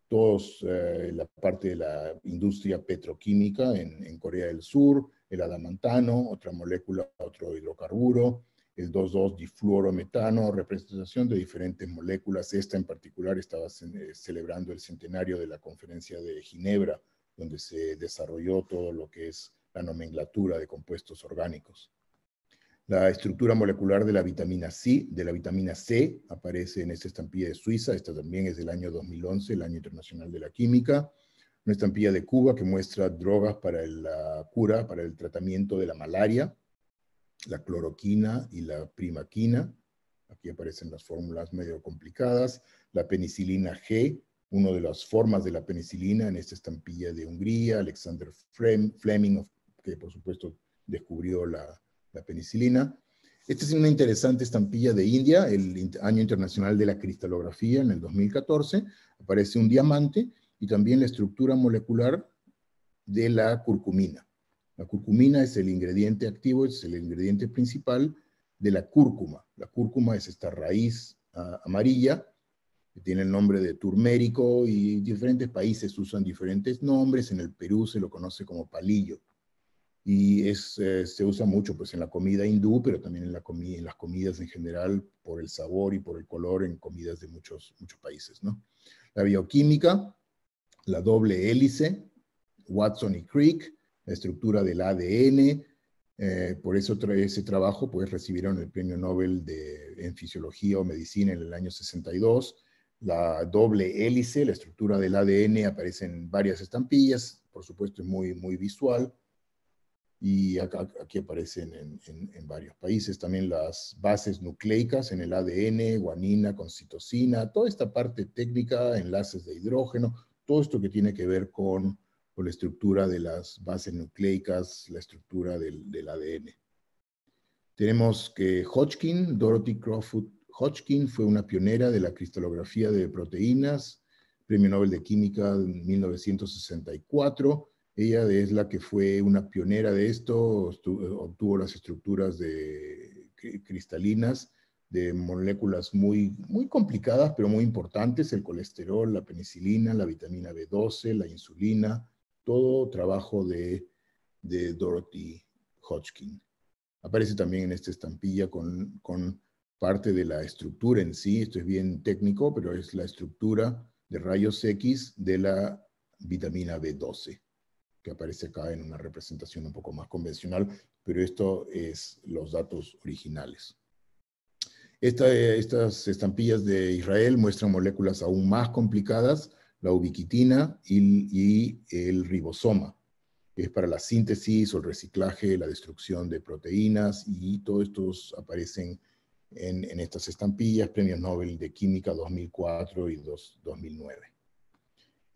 todos eh, la parte de la industria petroquímica en, en, Corea del Sur, el adamantano, otra molécula, otro hidrocarburo, el 2,2-difluorometano, representación de diferentes moléculas. Esta en particular estaba celebrando el centenario de la conferencia de Ginebra donde se desarrolló todo lo que es la nomenclatura de compuestos orgánicos. La estructura molecular de la vitamina C, de la vitamina C aparece en esta estampilla de Suiza, esta también es del año 2011, el año internacional de la química. Una estampilla de Cuba que muestra drogas para la cura, para el tratamiento de la malaria, la cloroquina y la primaquina. Aquí aparecen las fórmulas medio complicadas. La penicilina G, una de las formas de la penicilina en esta estampilla de Hungría, Alexander Fleming, que por supuesto descubrió la, penicilina. Esta es una interesante estampilla de India, el Año Internacional de la Cristalografía en el 2014. Aparece un diamante y también la estructura molecular de la curcumina. La curcumina es el ingrediente activo, es el ingrediente principal de la cúrcuma. La cúrcuma es esta raíz ah, amarilla tiene el nombre de turmérico y diferentes países usan diferentes nombres. En el Perú se lo conoce como palillo. Y es, eh, se usa mucho pues, en la comida hindú, pero también en, la en las comidas en general por el sabor y por el color en comidas de muchos, muchos países. ¿no? La bioquímica, la doble hélice, Watson y Crick, la estructura del ADN, eh, por eso ese trabajo pues recibieron el premio Nobel de, en Fisiología o Medicina en el año 62 la doble hélice, la estructura del ADN aparece en varias estampillas, por supuesto es muy, muy visual. Y aquí aparecen en, en, varios países también las bases nucleicas en el ADN, guanina con citosina, toda esta parte técnica, enlaces de hidrógeno, todo esto que tiene que ver con, con la estructura de las bases nucleicas, la estructura del, del ADN. Tenemos que Hodgkin, Dorothy Crawford Hodgkin, fue una pionera de la cristalografía de proteínas, Premio Nobel de Química en 1964. Ella es la que fue una pionera de esto, obtuvo las estructuras de cristalinas de moléculas muy, muy complicadas, pero muy importantes, el colesterol, la penicilina, la vitamina B12, la insulina, todo trabajo de, Dorothy Hodgkin. Aparece también en esta estampilla con parte de la estructura en sí, esto es bien técnico, pero es la estructura de rayos X de la vitamina B12, que aparece acá en una representación un poco más convencional, pero esto es los datos originales. estas estampillas de Israel muestran moléculas aún más complicadas, la ubiquitina y, el ribosoma, que es para la síntesis o el reciclaje, la destrucción de proteínas, y todos estos aparecen en, estas estampillas, premios Nobel de Química 2004 y 2009.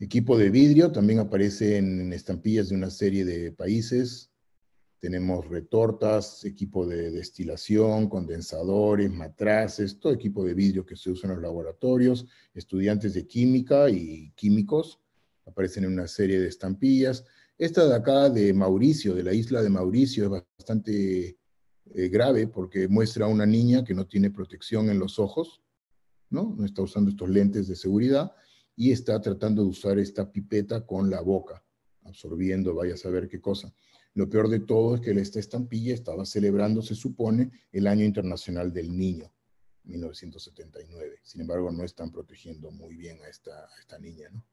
Equipo de vidrio también aparece en, estampillas de una serie de países. Tenemos retortas, equipo de destilación, condensadores, matraces, todo equipo de vidrio que se usa en los laboratorios, estudiantes de química y químicos aparecen en una serie de estampillas. Esta de acá de Mauricio, de la isla de Mauricio, es bastante eh, grave porque muestra a una niña que no tiene protección en los ojos, ¿no? No está usando estos lentes de seguridad y está tratando de usar esta pipeta con la boca, absorbiendo, vaya a saber qué cosa. Lo peor de todo es que esta estampilla estaba celebrando, se supone, el Año Internacional del Niño, 1979. Sin embargo, no están protegiendo muy bien a esta, esta niña, ¿no?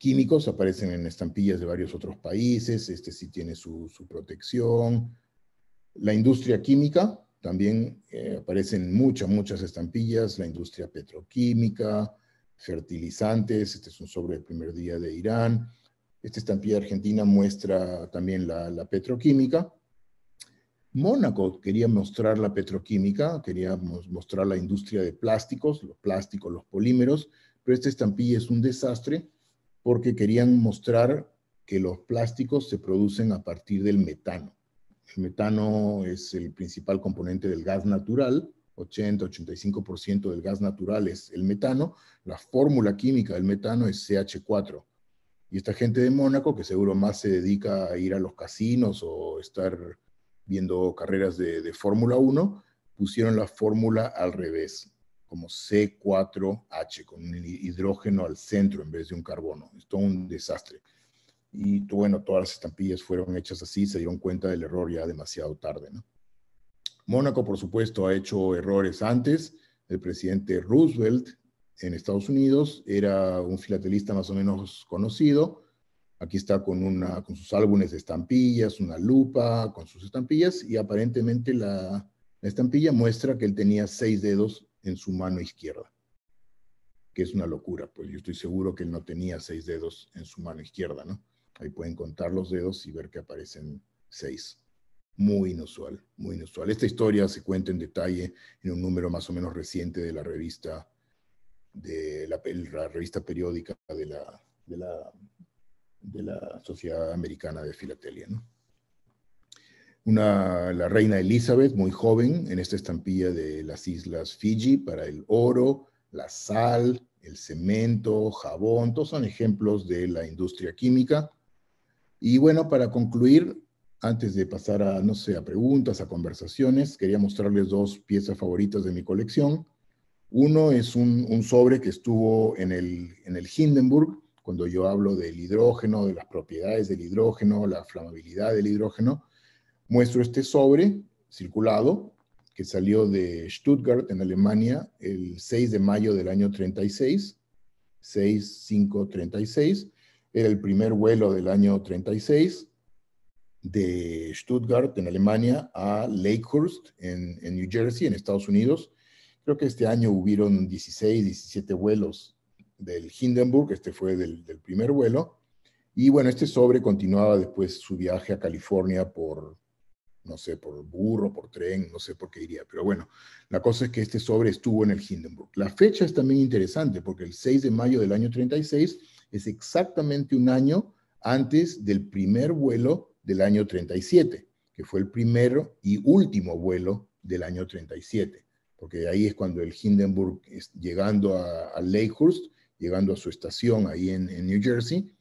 Químicos aparecen en estampillas de varios otros países, este sí tiene su, su protección, la industria química, también eh, aparecen muchas, muchas estampillas, la industria petroquímica, fertilizantes, este es un sobre del primer día de Irán. Esta estampilla argentina muestra también la, petroquímica. Mónaco quería mostrar la petroquímica, quería mostrar la industria de plásticos, los plásticos, los polímeros, pero esta estampilla es un desastre porque querían mostrar que los plásticos se producen a partir del metano. El metano es el principal componente del gas natural, 80-85% del gas natural es el metano. La fórmula química del metano es CH4. Y esta gente de Mónaco, que seguro más se dedica a ir a los casinos o estar viendo carreras de, Fórmula 1, pusieron la fórmula al revés, como C4H, con un hidrógeno al centro en vez de un carbono. Es todo un desastre y bueno, todas las estampillas fueron hechas así, se dieron cuenta del error ya demasiado tarde. ¿no? Mónaco, por supuesto, ha hecho errores antes. El presidente Roosevelt en Estados Unidos era un filatelista más o menos conocido. Aquí está con, una, con sus álbumes de estampillas, una lupa con sus estampillas y aparentemente la, la estampilla muestra que él tenía seis dedos en su mano izquierda, que es una locura, pues yo estoy seguro que él no tenía seis dedos en su mano izquierda, ¿no? Ahí pueden contar los dedos y ver que aparecen seis. Muy inusual, muy inusual. Esta historia se cuenta en detalle en un número más o menos reciente de la revista, de la, revista periódica de la, de la, Sociedad Americana de Filatelia. Una, la reina Elizabeth, muy joven, en esta estampilla de las islas Fiji para el oro, la sal, el cemento, jabón, todos son ejemplos de la industria química. Y bueno, para concluir, antes de pasar a, no sé, a preguntas, a conversaciones, quería mostrarles dos piezas favoritas de mi colección. Uno es un, sobre que estuvo en el, en el Hindenburg, cuando yo hablo del hidrógeno, de las propiedades del hidrógeno, la flamabilidad del hidrógeno. Muestro este sobre circulado que salió de Stuttgart, en Alemania, el 6 de mayo del año 36, 6, 5, 36 era el primer vuelo del año 36 de Stuttgart, en Alemania, a Lakehurst, en, New Jersey, en Estados Unidos. Creo que este año hubieron 16, 17 vuelos del Hindenburg, este fue del, primer vuelo. Y bueno, este sobre continuaba después su viaje a California por, no sé, por burro, por tren, no sé por qué iría, pero bueno, la cosa es que este sobre estuvo en el Hindenburg. La fecha es también interesante porque el 6 de mayo del año 36 es exactamente un año antes del primer vuelo del año 37, que fue el primero y último vuelo del año 37, porque ahí es cuando el Hindenburg, llegando a, Lakehurst, llegando a su estación ahí en, en New Jersey,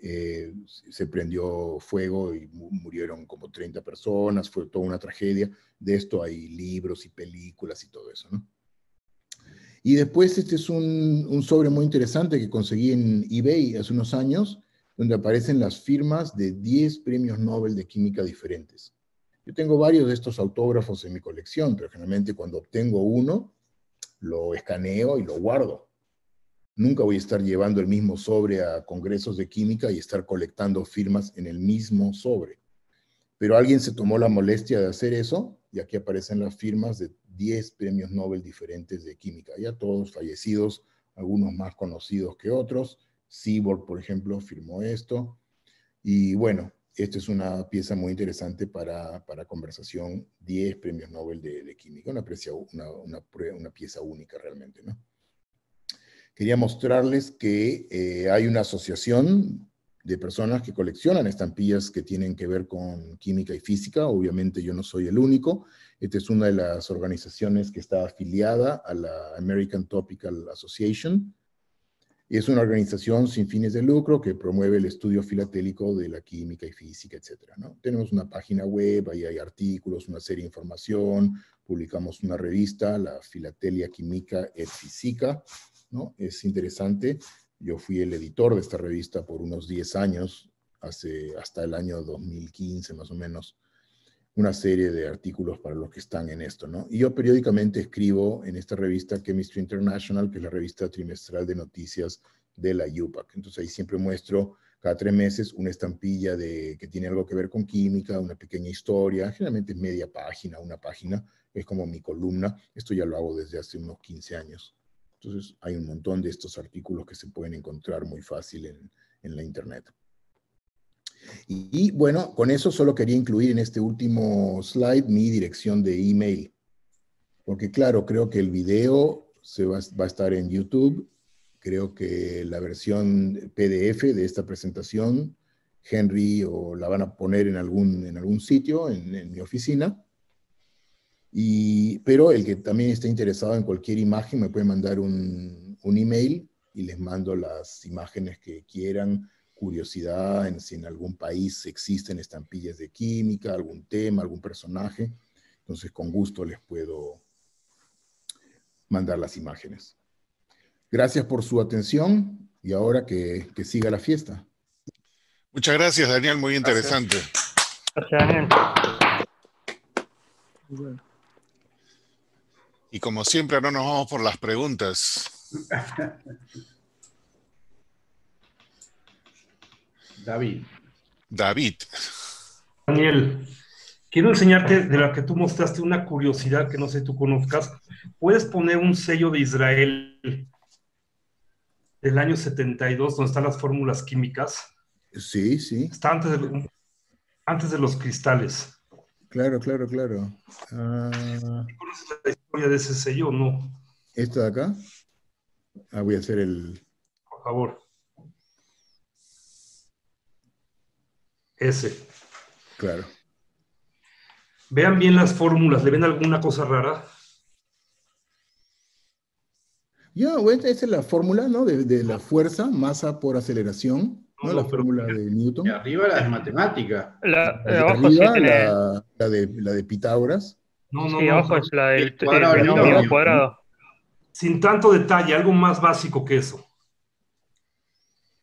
eh, se prendió fuego y murieron como 30 personas, fue toda una tragedia. De esto hay libros y películas y todo eso, ¿no? Y después este es un, sobre muy interesante que conseguí en eBay hace unos años, donde aparecen las firmas de 10 premios Nobel de química diferentes. Yo tengo varios de estos autógrafos en mi colección, pero generalmente cuando obtengo uno, lo escaneo y lo guardo Nunca voy a estar llevando el mismo sobre a congresos de química y estar colectando firmas en el mismo sobre. Pero alguien se tomó la molestia de hacer eso y aquí aparecen las firmas de 10 premios Nobel diferentes de química, ya todos fallecidos, algunos más conocidos que otros. Seaborg, por ejemplo, firmó esto. Y bueno, esta es una pieza muy interesante para, para conversación, 10 premios Nobel de, química, una, una, una, una pieza única realmente, ¿no? quería mostrarles que eh, hay una asociación de personas que coleccionan estampillas que tienen que ver con química y física. Obviamente yo no soy el único. Esta es una de las organizaciones que está afiliada a la American Topical Association. Es una organización sin fines de lucro que promueve el estudio filatélico de la química y física, etc. ¿no? Tenemos una página web, ahí hay artículos, una serie de información, publicamos una revista, la Filatelia Química et Física, es interesante. Yo fui el editor de esta revista por unos 10 años, hace, hasta el año 2015 más o menos, una serie de artículos para los que están en esto, ¿no? Y yo periódicamente escribo en esta revista Chemistry International, que es la revista trimestral de noticias de la UPAC. Entonces ahí siempre muestro cada tres meses una estampilla de, que tiene algo que ver con química, una pequeña historia, generalmente media página, una página, es como mi columna. Esto ya lo hago desde hace unos 15 años. Entonces hay un montón de estos artículos que se pueden encontrar muy fácil en, en la internet. Y, bueno, con eso solo quería incluir en este último slide mi dirección de email. Porque claro, creo que el video se va, va, a estar en YouTube. Creo que la versión PDF de esta presentación, Henry o la van a poner en algún, en algún sitio, en, en mi oficina. Y, pero el que también esté interesado en cualquier imagen me puede mandar un, un email y les mando las imágenes que quieran, curiosidad en si en algún país existen estampillas de química, algún tema, algún personaje. Entonces, con gusto les puedo mandar las imágenes. Gracias por su atención y ahora que, que siga la fiesta. Muchas gracias, Daniel. Muy interesante. Gracias, Daniel. Y como siempre, no nos vamos por las preguntas. [laughs] David. David. Daniel, quiero enseñarte de la que tú mostraste una curiosidad que no sé tú conozcas. Puedes poner un sello de Israel del año 72, donde están las fórmulas químicas. Sí, sí. Está antes de, antes de los cristales. Claro, claro, claro. Uh, ¿Conoces la historia de ese sello o no? ¿Esto de acá? Ah, voy a hacer el... Por favor. Ese. Claro. Vean bien las fórmulas. ¿Le ven alguna cosa rara? Ya, bueno, esa es la fórmula, ¿no? De, de la fuerza, masa por aceleración. ¿No? la fórmula de Newton. Y arriba la de matemática. La, de abajo arriba, sí tiene- la, la de, la de Pitágoras. No, no, sí, no. abajo es la del El cuadrado el binomio. binomio cuadrado. Sin tanto detalle, algo más básico que eso.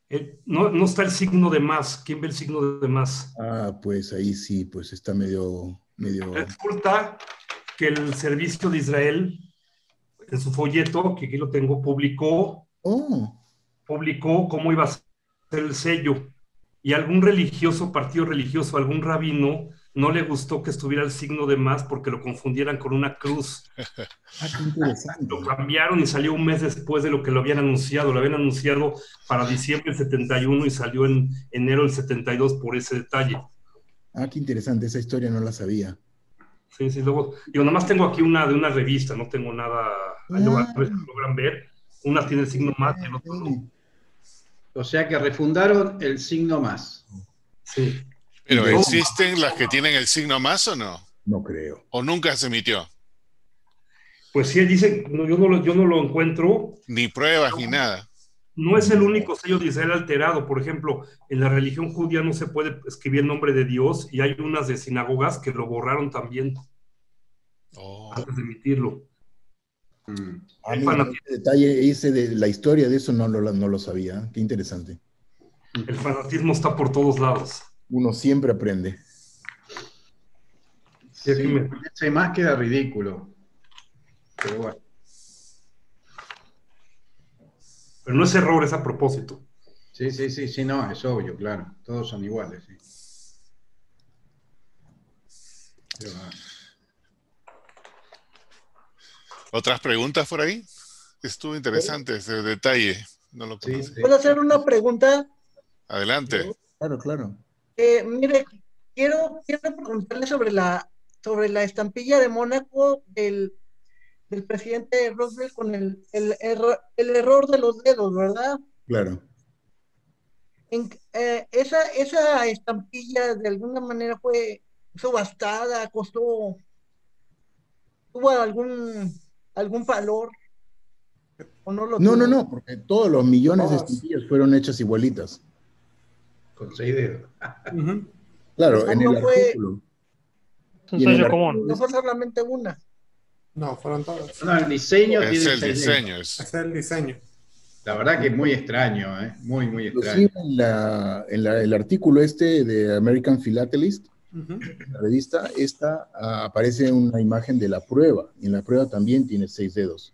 El- no, no está el signo de más. ¿Quién ve el signo de más? Ah, pues ahí sí, pues está medio, medio... Resulta que el servicio de Israel, en su folleto, que aquí lo tengo, publicó, Oh, publicó cómo iba a ser el sello. Y algún religioso, partido religioso, algún rabino, no le gustó que estuviera el signo de más porque lo confundieran con una cruz. [laughs] Ah, qué interesante. Lo cambiaron y salió un mes después de lo que lo habían anunciado. Lo habían anunciado para diciembre del 71 y salió en enero del 72 por ese detalle. Ah, qué interesante, esa historia no la sabía. Sí, sí, luego, yo nada más tengo aquí una de una revista, no tengo nada, ahí lo, a logran ver. Una tiene el signo más y el otro no. O sea que refundaron el signo más. Sí. Pero No. ¿existen las que tienen el signo más o no? No creo. ¿O nunca se emitió? Pues sí, no, yo, no lo, yo no lo encuentro. Ni pruebas ni nada. No es el único sello de Israel alterado. Por ejemplo, en la religión judía no se puede escribir el nombre de Dios y hay unas de sinagogas que lo borraron también Oh. antes de emitirlo. Mm. Ah, ese detalle, ese de la historia de eso no lo, no lo sabía. Qué interesante. El fanatismo está por todos lados. Uno siempre aprende. Sí, Sí, me- ese más queda ridículo. Pero bueno. Pero no es error, es a propósito. Sí, sí, sí, sí, no, es obvio, claro. Todos son iguales, sí. Pero, ah, ¿Otras preguntas por ahí? Estuvo interesante ese detalle. No lo sí. ¿Puedo hacer una pregunta? Adelante. Claro, claro. Eh, mire, quiero, quiero preguntarle sobre la, sobre la estampilla de Mónaco del, del presidente Roosevelt con el, el, erro- el error de los dedos, ¿verdad? Claro. En- eh, esa, esa estampilla de alguna manera fue subastada, costó, tuvo algún, algún valor. ¿O no lo No, no, no, porque todos los millones de Todas. estampillas fueron hechas igualitas. Con seis dedos. Claro, Ah, en no el fue- artículo. En el sello artículo común. No fue solamente una. No, fueron todos. No, el diseño Es tiene el diseño. es- Es el diseño. La verdad que es muy extraño, ¿eh? Muy, muy extraño. Inclusive en, la, en la- el artículo este de American Philatelist, La revista, esta ah, aparece una imagen de la prueba. Y en la prueba también tiene seis dedos.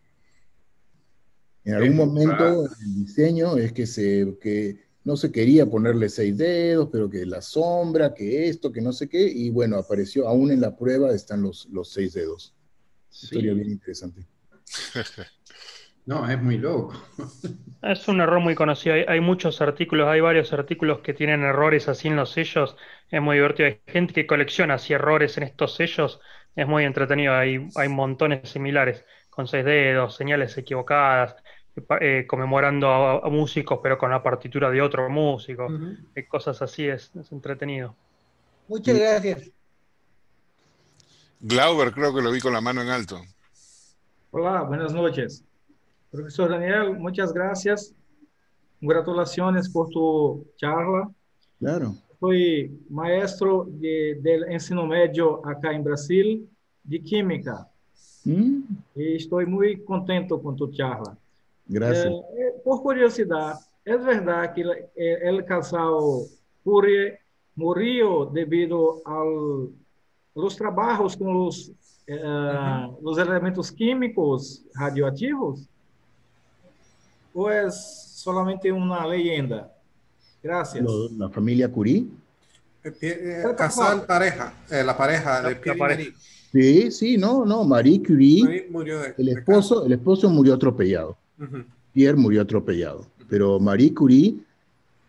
En algún momento el diseño es que, se, que no se quería ponerle seis dedos, pero que la sombra, que esto, que no sé qué, y bueno, apareció, aún en la prueba están los, los seis dedos. Sí. Historia bien interesante. [laughs] No, es muy loco. [laughs] Es un error muy conocido. Hay, hay muchos artículos, hay varios artículos que tienen errores así en los sellos. Es muy divertido. Hay gente que colecciona así errores en estos sellos. Es muy entretenido. Hay, hay montones similares con seis dedos, señales equivocadas, eh, conmemorando a, a músicos pero con la partitura de otro músico. Eh, cosas así. Es, es entretenido. Muchas gracias. Glauber creo que lo vi con la mano en alto. Olá, buenas noches. Profesor Daniel, muchas gracias. Congratulaciones por tu charla. Claro. Fui maestro de, del ensino médio acá en Brasil de química Mm, y estoy muy contento con tu charla. Gracias. Eh, por curiosidad, ¿es verdad que el, el casal Curie murió debido al, a los trabajos con los, eh, los elementos químicos radioactivos? ¿O es solamente una leyenda? Gracias. Lo- la familia Curie. Eh, eh, Casal pareja, eh, la pareja La- de la Pierre pareja. Marie. Sí, sí, no, no, Marie Curie, Marie murió de, el de esposo, el esposo murió atropellado. Pierre murió atropellado, pero Marie Curie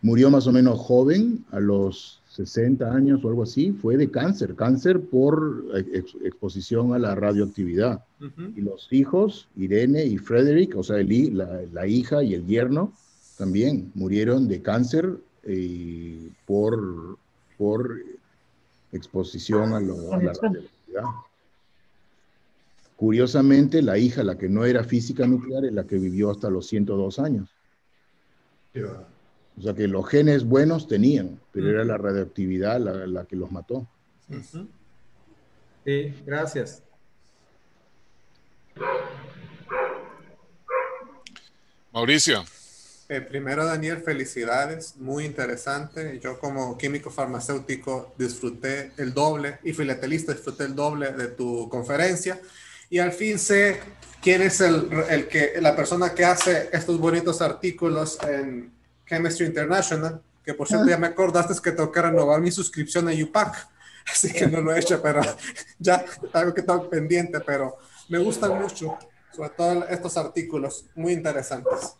murió más o menos joven, a los 60 años o algo así, fue de cáncer, cáncer por ex- exposición a la radioactividad. Ujú. Y los hijos, Irene y Frederick, o sea, el la, la hija y el yerno, también murieron de cáncer eh, por, por exposición a, lo- a la radioactividad. Curiosamente, la hija, la que no era física nuclear, es la que vivió hasta los 102 años. Yo- O sea que los genes buenos tenían, pero era la radioactividad la, la que los mató. Sí, gracias. Mauricio, Eh, primero, Daniel, felicidades, muy interesante. Yo como químico farmacéutico disfruté el doble y filatelista disfruté el doble de tu conferencia y al fin sé quién es el, el que, la persona que hace estos bonitos artículos en Chemistry International, que por cierto ya me acordaste que tengo que renovar mi suscripción a UPAC. [laughs] así que no lo he hecho, pero [laughs] ya algo que está pendiente, pero me gustan mucho, sobre todo estos artículos, muy interesantes.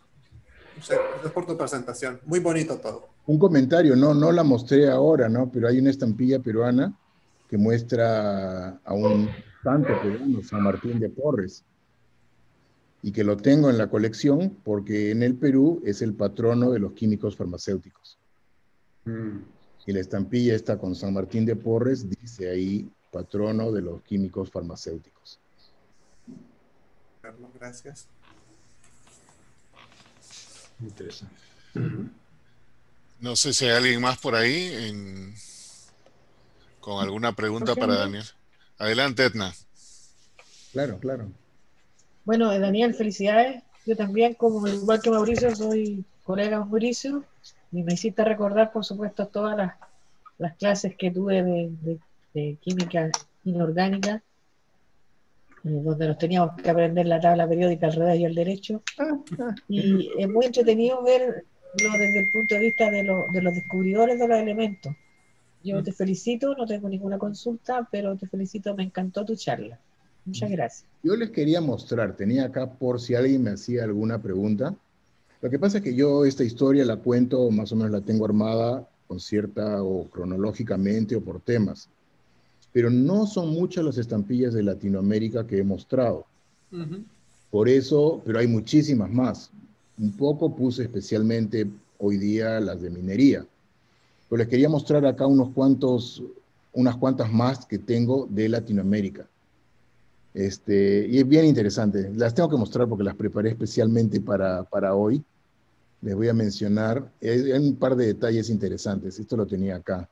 Gracias por tu presentación, muy bonito todo. Un comentario, no, no la mostré ahora, ¿no? Pero hay una estampilla peruana que muestra a un santo peruano, San Martín de Porres, y que lo tengo en la colección porque en el Perú es el patrono de los químicos farmacéuticos. Mm. Y la estampilla está con San Martín de Porres, dice ahí, patrono de los químicos farmacéuticos. Gracias. Interesante. No sé si hay alguien más por ahí con alguna pregunta para Daniel. Adelante, Etna. Claro, claro. Bueno, eh, Daniel, felicidades. Yo también, como igual que Mauricio, soy colega de Mauricio y me hiciste recordar, por supuesto, todas las, clases que tuve de, química inorgánica, eh, donde nos teníamos que aprender la tabla periódica al revés y al derecho. Y es muy entretenido verlo desde el punto de vista de, de los descubridores de los elementos. Yo te felicito, no tengo ninguna consulta, pero te felicito, me encantó tu charla. Muchas gracias. Yo les quería mostrar, tenía acá por si alguien me hacía alguna pregunta. Lo que pasa es que yo esta historia la cuento, más o menos la tengo armada con cierta o cronológicamente o por temas. Pero no son muchas las estampillas de Latinoamérica que he mostrado. Por eso, pero hay muchísimas más. Un poco puse especialmente hoy día las de minería. Pero les quería mostrar acá unos cuantos, unas cuantas más que tengo de Latinoamérica. Este, y es bien interesante. Las tengo que mostrar porque las preparé especialmente para, para hoy. Les voy a mencionar, hay un par de detalles interesantes. Esto lo tenía acá.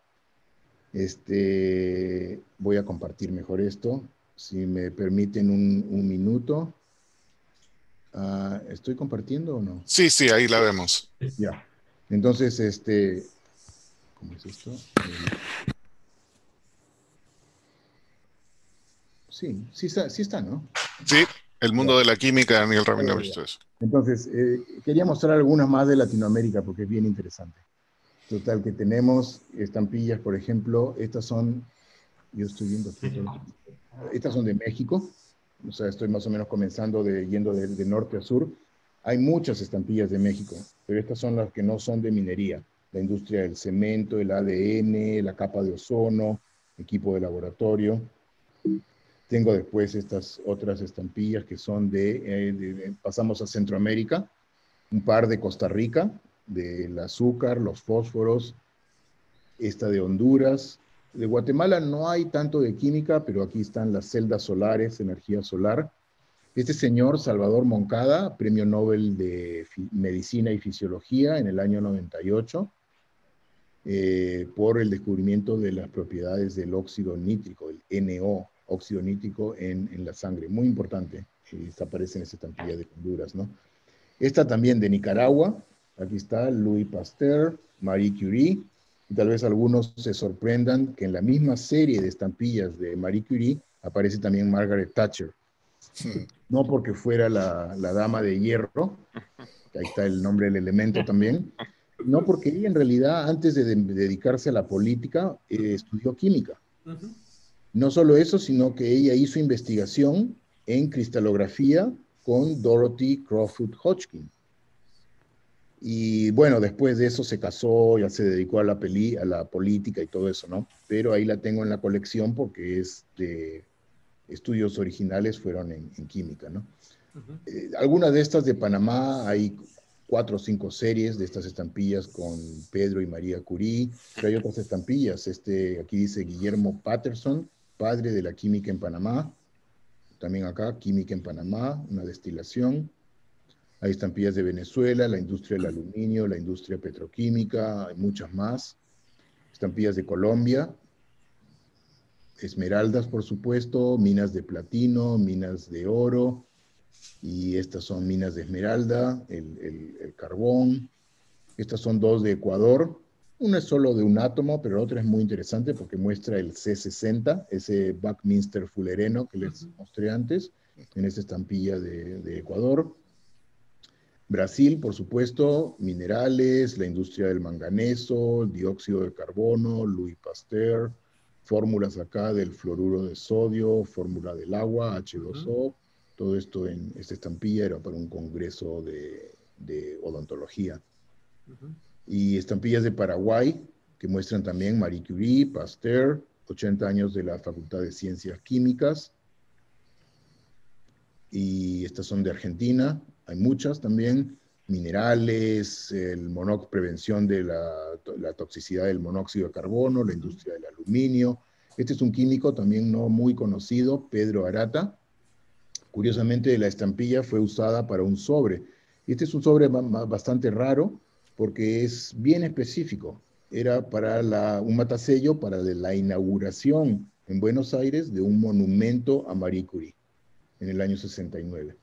Este, voy a compartir mejor esto. Si me permiten un, un minuto. Ah, ¿Estoy compartiendo o no? Sí, sí, ahí la vemos. Ya. Entonces, este, ¿cómo es esto? Sí, sí está, sí está, ¿no? Sí, el mundo de la química, Daniel Rabinovich, eso. Entonces, eh, quería mostrar algunas más de Latinoamérica porque es bien interesante. Total, que tenemos estampillas, por ejemplo, estas son, yo estoy viendo aquí, estas son de México, o sea, estoy más o menos comenzando de, yendo de, de norte a sur. Hay muchas estampillas de México, pero estas son las que no son de minería, la industria del cemento, el ADN, la capa de ozono, equipo de laboratorio. Tengo después estas otras estampillas que son eh, de, pasamos a Centroamérica, un par de Costa Rica, del azúcar, los fósforos, esta de Honduras. De Guatemala no hay tanto de química, pero aquí están las celdas solares, energía solar. Este señor, Salvador Moncada, premio Nobel de Medicina y Fisiología en el año 98, eh, por el descubrimiento de las propiedades del óxido nítrico, el NO, óxido nítrico en, la sangre. Muy importante. Esta aparece en esa estampilla de Honduras, ¿no? Esta también de Nicaragua. Aquí está Louis Pasteur, Marie Curie. Y tal vez algunos se sorprendan que en la misma serie de estampillas de Marie Curie aparece también Margaret Thatcher. No porque fuera la, dama de hierro, ahí está el nombre del elemento también, no porque ella en realidad antes de, dedicarse a la política eh, estudió química. No solo eso, sino que ella hizo investigación en cristalografía con Dorothy Crawford Hodgkin. Y bueno, después de eso se casó, ya se dedicó a la, peli, a la política y todo eso, ¿no? Pero ahí la tengo en la colección porque es de estudios originales fueron en, química, ¿no? Eh, algunas de estas de Panamá, hay cuatro o cinco series de estas estampillas con Pedro y María Curie, pero hay otras estampillas, este, aquí dice Guillermo Patterson, padre de la química en Panamá. También acá, química en Panamá, una destilación. Hay estampillas de Venezuela, la industria del aluminio, la industria petroquímica, hay muchas más. Estampillas de Colombia, esmeraldas, por supuesto, minas de platino, minas de oro, y estas son minas de esmeralda, el, el carbón. Estas son dos de Ecuador, una es solo de un átomo, pero la otra es muy interesante porque muestra el C60, ese Buckminster fullereno que les mostré antes, en esta estampilla de, Ecuador. Brasil, por supuesto, minerales, la industria del manganeso, el dióxido de carbono, Louis Pasteur, fórmulas acá del fluoruro de sodio, fórmula del agua, H2O, todo esto en esta estampilla era para un congreso de, odontología. Y estampillas de Paraguay, que muestran también Marie Curie, Pasteur, 80 años de la Facultad de Ciencias Químicas. Y estas son de Argentina, hay muchas también, minerales, el monox prevención de la, toxicidad del monóxido de carbono, la industria del aluminio. Este es un químico también no muy conocido, Pedro Arata. Curiosamente, la estampilla fue usada para un sobre. Este es un sobre bastante raro porque es bien específico. Era para un matasello para la inauguración en Buenos Aires de un monumento a Marie Curie en el año 69.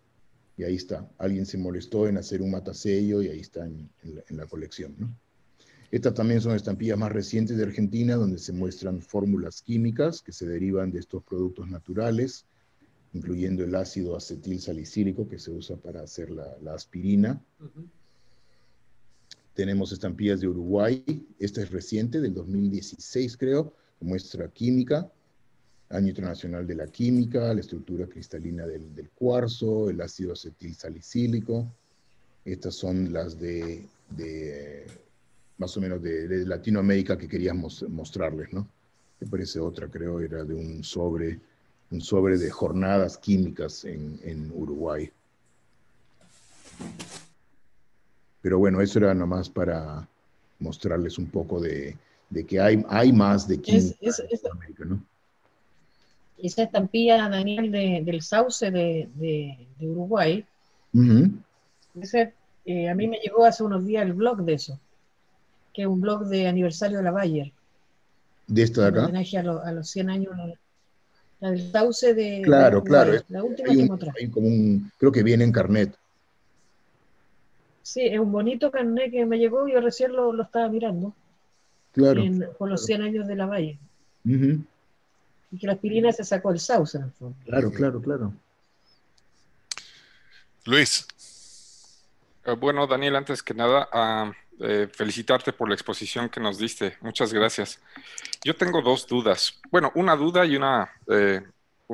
Y ahí está. Alguien se molestó en hacer un matasello y ahí está en, la, colección. Estas también son estampillas más recientes de Argentina, donde se muestran fórmulas químicas que se derivan de estos productos naturales, incluyendo el ácido acetil salicílico que se usa para hacer la, aspirina. Tenemos estampillas de Uruguay. Esta es reciente, del 2016 creo, muestra química. Año Internacional de la Química, la estructura cristalina del, cuarzo, el ácido acetil salicílico. Estas son las de, más o menos de, Latinoamérica que queríamos mostrarles, ¿no? Me parece otra, creo, era de un sobre, un sobre de jornadas químicas en, Uruguay. Pero bueno, eso era nomás para mostrarles un poco de, que hay, hay más de química en Latinoamérica, ¿no? esa estampilla, Daniel, del sauce de, Uruguay, eh, a mí me llegó hace unos días el blog de eso, que es un blog de aniversario de la Bayer. ¿De esto de acá? homenaje a, los 100 años, la del sauce de Claro, claro. La última que me hay como un, creo que viene en carnet. Sí, es un bonito carnet que me llegó, y yo recién lo, estaba mirando. Claro. con los 100 años de la Bayer y que la aspirina se sacó el sauce en el fondo. Claro, claro, claro. Luis. Eh, bueno, Daniel, antes que nada, ah, eh, felicitarte por la exposición que nos diste. Muchas gracias. Yo tengo dos dudas. Bueno, una duda y una... Eh,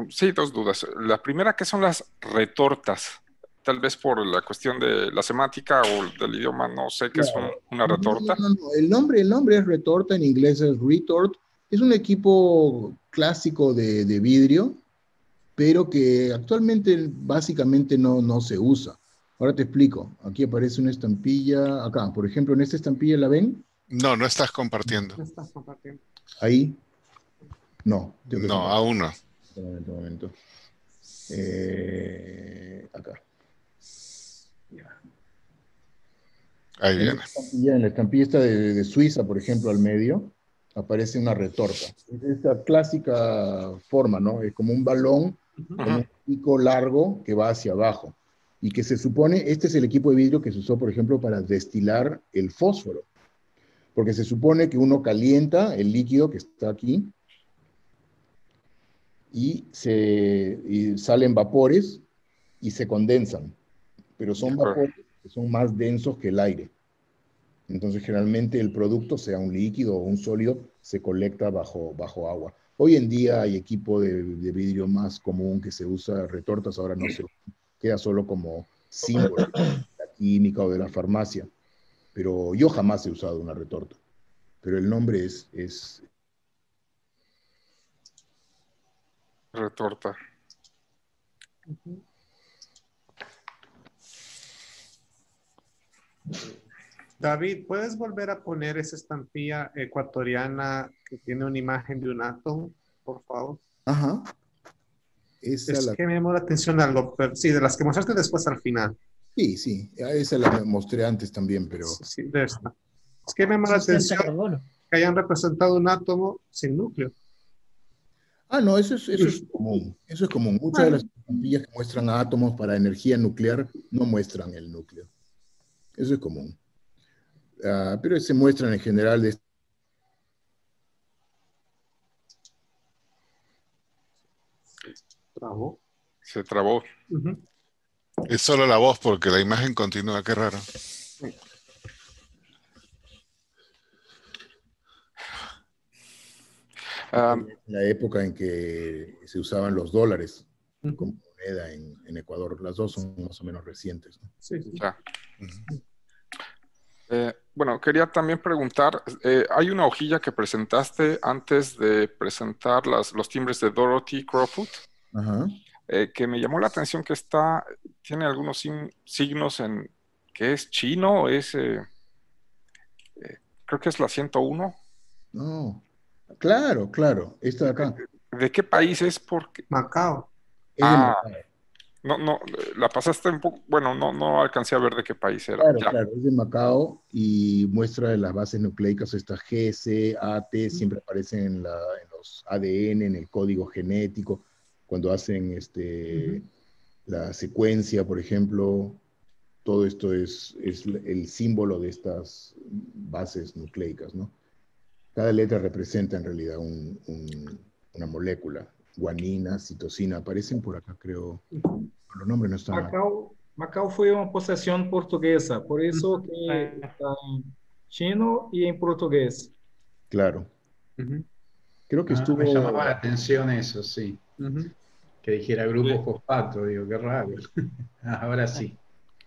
sí, dos dudas. La primera, ¿qué son las retortas? Tal vez por la cuestión de la semántica o del idioma, no sé qué es una retorta. el, nombre, el nombre es retorta, en inglés es retort, es un equipo clásico de, vidrio, pero que actualmente básicamente no, no se usa. Ahora te explico. Aquí aparece una estampilla. Acá, por ejemplo, en esta estampilla, ¿la ven? No, no estás compartiendo. No estás compartiendo. Ahí. No. No, aún no. Un momento, un momento. Eh, acá. Ahí viene. En la estampilla, de, Suiza, por ejemplo, al medio, aparece una retorta. Es esta clásica forma, ¿no? Es como un balón con un pico largo que va hacia abajo. Y que se supone, este es el equipo de vidrio que se usó, por ejemplo, para destilar el fósforo. Porque se supone que uno calienta el líquido que está aquí y, se, y salen vapores y se condensan. Pero son vapores que son más densos que el aire. Entonces, generalmente el producto, sea un líquido o un sólido, se colecta bajo, bajo agua. Hoy en día hay equipo de, vidrio más común que se usa, retortas, ahora no se queda solo como símbolo de la química o de la farmacia. Pero yo jamás he usado una retorta. Pero el nombre es... es... Retorta. David, ¿puedes volver a poner esa estampilla ecuatoriana que tiene una imagen de un átomo, por favor? Ajá. es que me llamó la atención algo, pero sí, de las que mostraste después al final. Sí, sí, esa la mostré antes también, pero... Sí, de esta. Es que me llamó la atención que hayan representado un átomo sin núcleo. Ah, no, eso es, eso es común. Eso es común. Muchas de las estampillas que muestran átomos para energía nuclear no muestran el núcleo. Eso es común. Ah, pero se muestran en general de trabó. Se trabó. Es solo la voz porque la imagen continúa, qué raro. Um, la época en que se usaban los dólares como moneda en, en Ecuador. Las dos son más o menos recientes. ¿no? Sí, sí. ya. Eh, bueno, quería también preguntar, eh, hay una hojilla que presentaste antes de presentar las, los timbres de Dorothy Crowfoot, Ajá. eh, que me llamó la atención que está, tiene algunos sin- signos en, que es chino, es, eh, eh, creo que es la 101. No. Claro, claro. Esta de acá. ¿De qué país es? Porque, Macao. De Ah, no, no, la pasaste un poco, bueno, no, no alcancé a ver de qué país era. Claro, Ya. claro, es de Macao y muestra las bases nucleicas, estas GC, AT, siempre aparecen en, la- en los ADN, en el código genético, cuando hacen este, la secuencia, por ejemplo, todo esto es, es el símbolo de estas bases nucleicas, ¿no? Cada letra representa en realidad un- un- una molécula, guanina, citosina, aparecen por acá, creo, los nombres no están. Macau, Macau foi uma possessão portuguesa, por isso que está em chino e em português. Claro. Creo que Ah, estuvo... me llamaba la atención eso, sí. Que dijera grupo fosfato, digo, qué raro. [laughs] Ahora sí.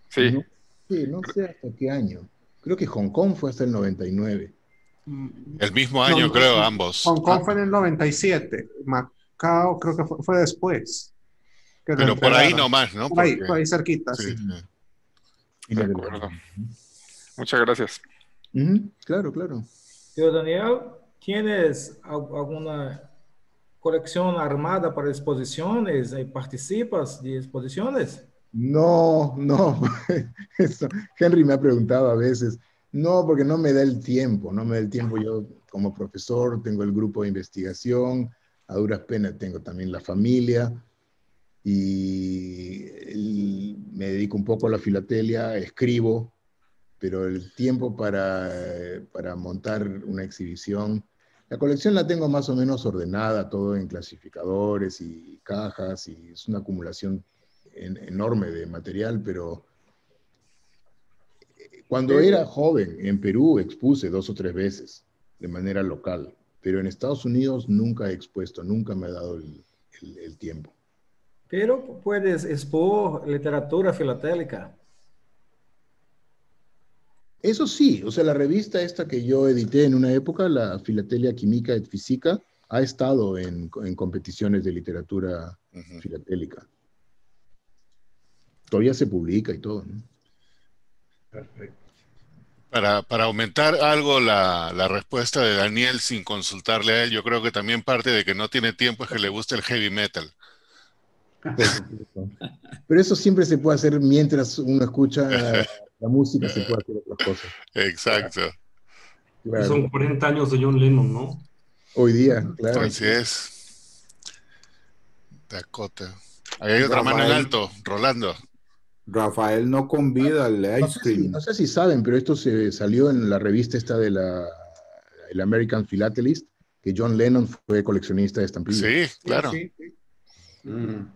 Sí, No, sí, no sé hasta qué año. Creo que Hong Kong fue hasta el 99. El mismo año, No, creo, ambos. Hong Kong Ah, fue en el 97. Macao creo que fue, fue después. que pero por ahí nomás, ¿no? Por ahí, Porque- por ahí cerquita, sí, sí. sí. Y de acuerdo. Muchas gracias. Ujú, Claro, claro. Yo, Daniel, ¿tienes al- alguna colección armada para exposiciones? ¿Participas de exposiciones? No, no. [laughs] Eso, Henry me ha preguntado a veces. No, porque no me da el tiempo, no me da el tiempo. Yo como profesor tengo el grupo de investigación, a duras penas tengo también la familia y el- me dedico un poco a la filatelia, escribo, pero el tiempo para, para montar una exhibición, la colección la tengo más o menos ordenada, todo en clasificadores y cajas, y es una acumulación en- enorme de material, pero eh, cuando era joven en Perú expuse dos o tres veces de manera local, pero en Estados Unidos nunca he expuesto, nunca me ha dado el, el- el tiempo. Pero puedes expor literatura filatélica. Eso sí, o sea, la revista esta que yo edité en una época, la Filatelia Química et Física, ha estado en, en competiciones de literatura Ujú. filatélica. Todavía se publica y todo, ¿no? Perfecto. Para, para aumentar algo la, la respuesta de Daniel sin consultarle a él, yo creo que también parte de que no tiene tiempo es que le gusta el heavy metal. [laughs] Pero eso siempre se puede hacer mientras uno escucha la música, se puede hacer otras cosas. Exacto. Claro. Son 40 años de John Lennon, ¿no? Hoy día, claro. Así es. Dakota. Ahí hay otra mano en alto, Rolando. Rafael no convida al No ice sé, si, cream. no sé si saben, pero esto se salió en la revista esta de la el American Philatelist, que John Lennon fue coleccionista de estampillas. Sí, claro. Sí, sí. Mm.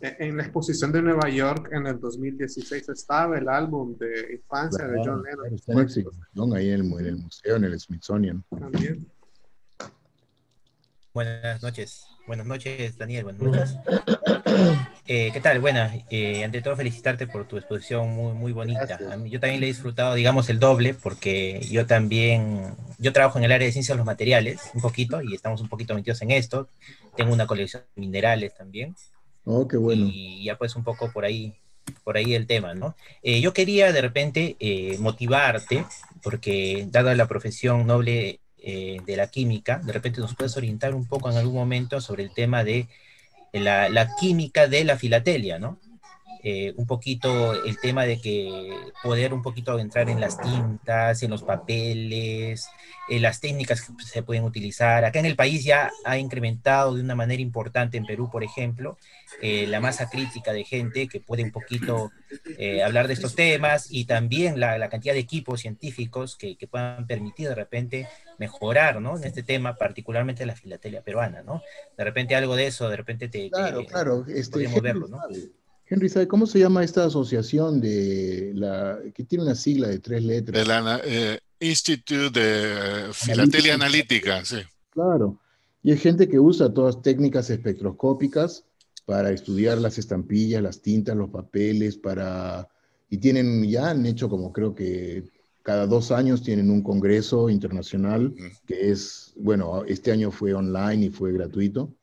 En en la exposición de Nueva York en el 2016 estaba el álbum de infancia de John Lennon. está en exhibición ahí en el, en el museo, en el Smithsonian. También. Buenas noches. Buenas noches, Daniel. Buenas noches. Eh, ¿Qué tal? Buenas. Eh, ante todo, felicitarte por tu exposición muy, muy bonita. Mí- yo también le he disfrutado, digamos, el doble, porque yo también, yo trabajo en el área de ciencias de los materiales, un poquito, y estamos un poquito metidos en esto. Tengo una colección de minerales también. Oh, qué bueno. y ya pues un poco por ahí, por ahí el tema, ¿no? Eh, yo quería de repente eh, motivarte, porque dada la profesión noble eh, de la química, de repente nos puedes orientar un poco en algún momento sobre el tema de la, la química de la filatelia, ¿no? Eh, un poquito el tema de que poder un poquito entrar en las tintas, en los papeles, en las técnicas que se pueden utilizar. Acá en el país ya ha incrementado de una manera importante en Perú, por ejemplo, eh, la masa crítica de gente que puede un poquito eh, hablar de estos temas y también la, la cantidad de equipos científicos que, que puedan permitir de repente mejorar ¿no? en este tema, particularmente la filatelia peruana, ¿no? De repente algo de eso, de repente te... Claro, te- claro. Este, verlo, ¿no? sabe. Henry, ¿sabe cómo se llama esta asociación de la que tiene una sigla de tres letras? De la eh, Institute de Filatelia Analítica, sí. Claro. Y hay gente que usa todas técnicas espectroscópicas para estudiar las estampillas, las tintas, los papeles, para... Y tienen, ya han hecho como creo que cada dos años tienen un congreso internacional que es, bueno, este año fue online y fue gratuito,